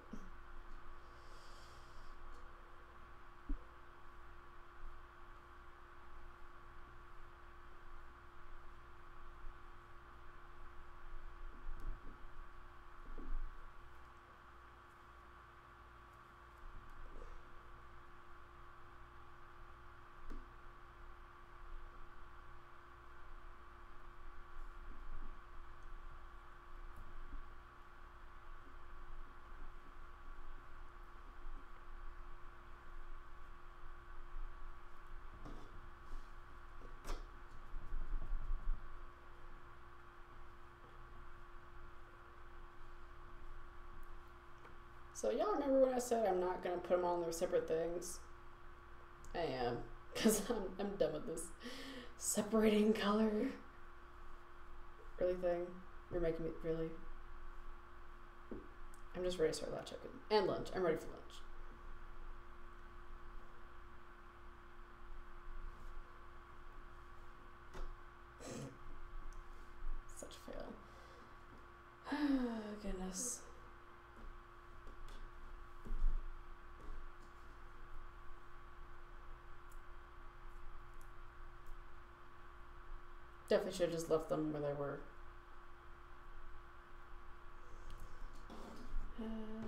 So y'all remember when I said I'm not gonna put them on their separate things? I am, cause I'm I'm done with this separating color. Really thing. You're making me really. I'm just ready to start that chicken and lunch. I'm ready for lunch. *sighs* Such a fail. Oh, *sighs* Goodness. Definitely should have just left them where they were. Hmm?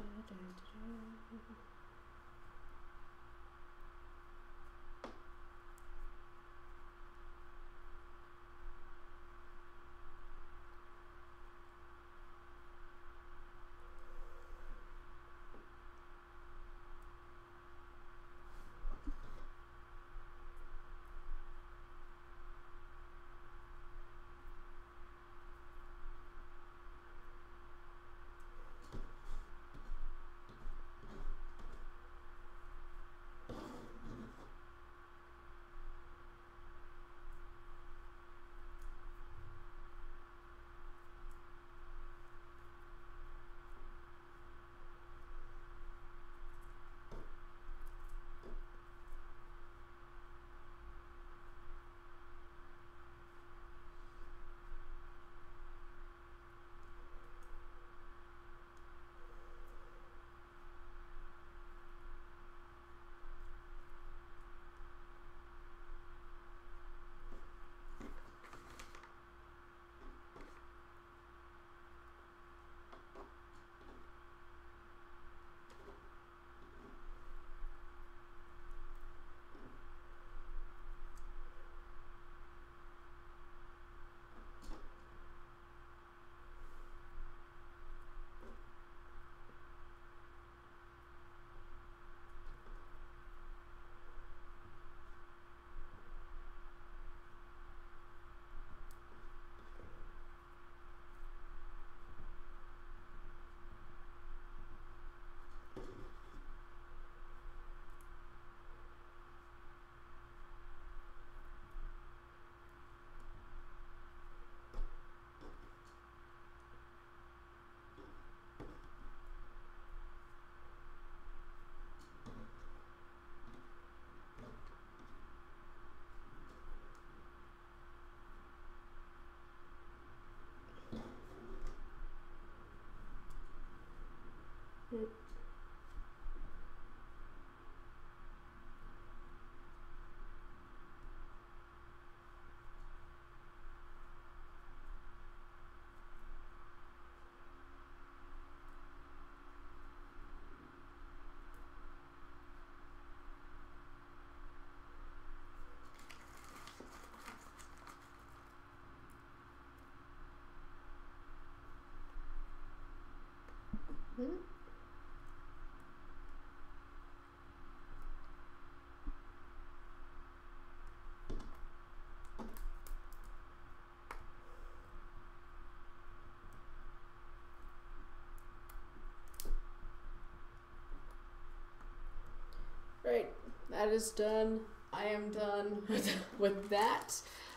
That is done. I am done *laughs* with that.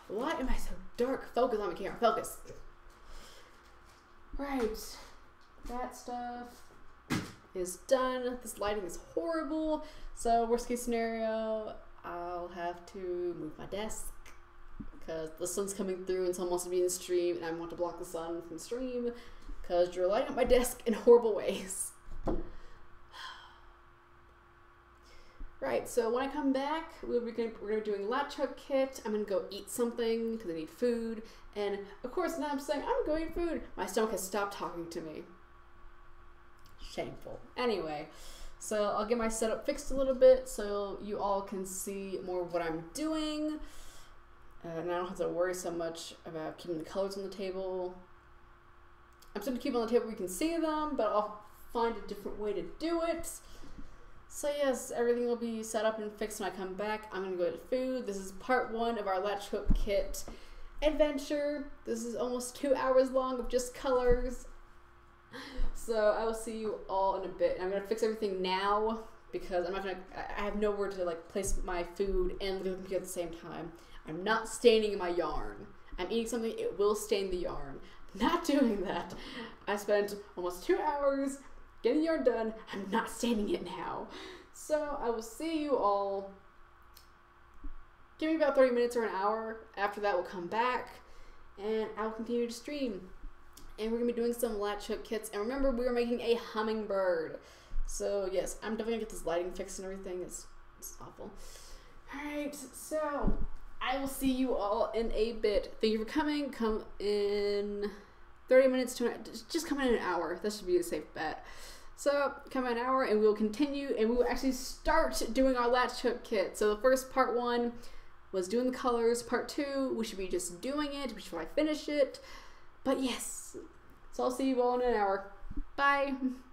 Why am I so dark? Focus on the camera. Focus. Right that stuff is done. This lighting is horrible. So worst case scenario, I'll have to move my desk because the sun's coming through and someone wants to be in the stream and I want to block the sun from the stream because you're lighting up my desk in horrible ways. Right, so when I come back, we'll be going, we're going to be doing latch hook kit. I'm going to go eat something because I need food. And of course, now I'm saying I'm going food. My stomach has stopped talking to me. Shameful. Anyway, so I'll get my setup fixed a little bit so you all can see more of what I'm doing. Uh, and I don't have to worry so much about keeping the colors on the table. I'm still to keep them on the table where you can see them, but I'll find a different way to do it. So yes, everything will be set up and fixed when I come back. I'm gonna go get food. This is part one of our latch hook kit adventure. This is almost two hours long of just colors. So I will see you all in a bit. I'm gonna fix everything now because I'm not gonna. I have nowhere to like place my food and the computer at the same time. I'm not staining my yarn. I'm eating something. It will stain the yarn. Not doing that. I spent almost two hours getting yarn done. I'm not staining it now. So I will see you all. Give me about 30 minutes or an hour. After that, we'll come back and I'll continue to stream. And we're gonna be doing some latch hook kits. And remember, we are making a hummingbird. So yes, I'm definitely gonna get this lighting fixed and everything. It's, it's awful. Alright, so I will see you all in a bit. Thank you for coming. Come in 30 minutes to an, just come in an hour. That should be a safe bet. So come in an hour and we'll continue and we will actually start doing our latch hook kit. So the first part one was doing the colors. Part two, we should be just doing it before I finish it. But yes. So I'll see you all in an hour. Bye. *laughs*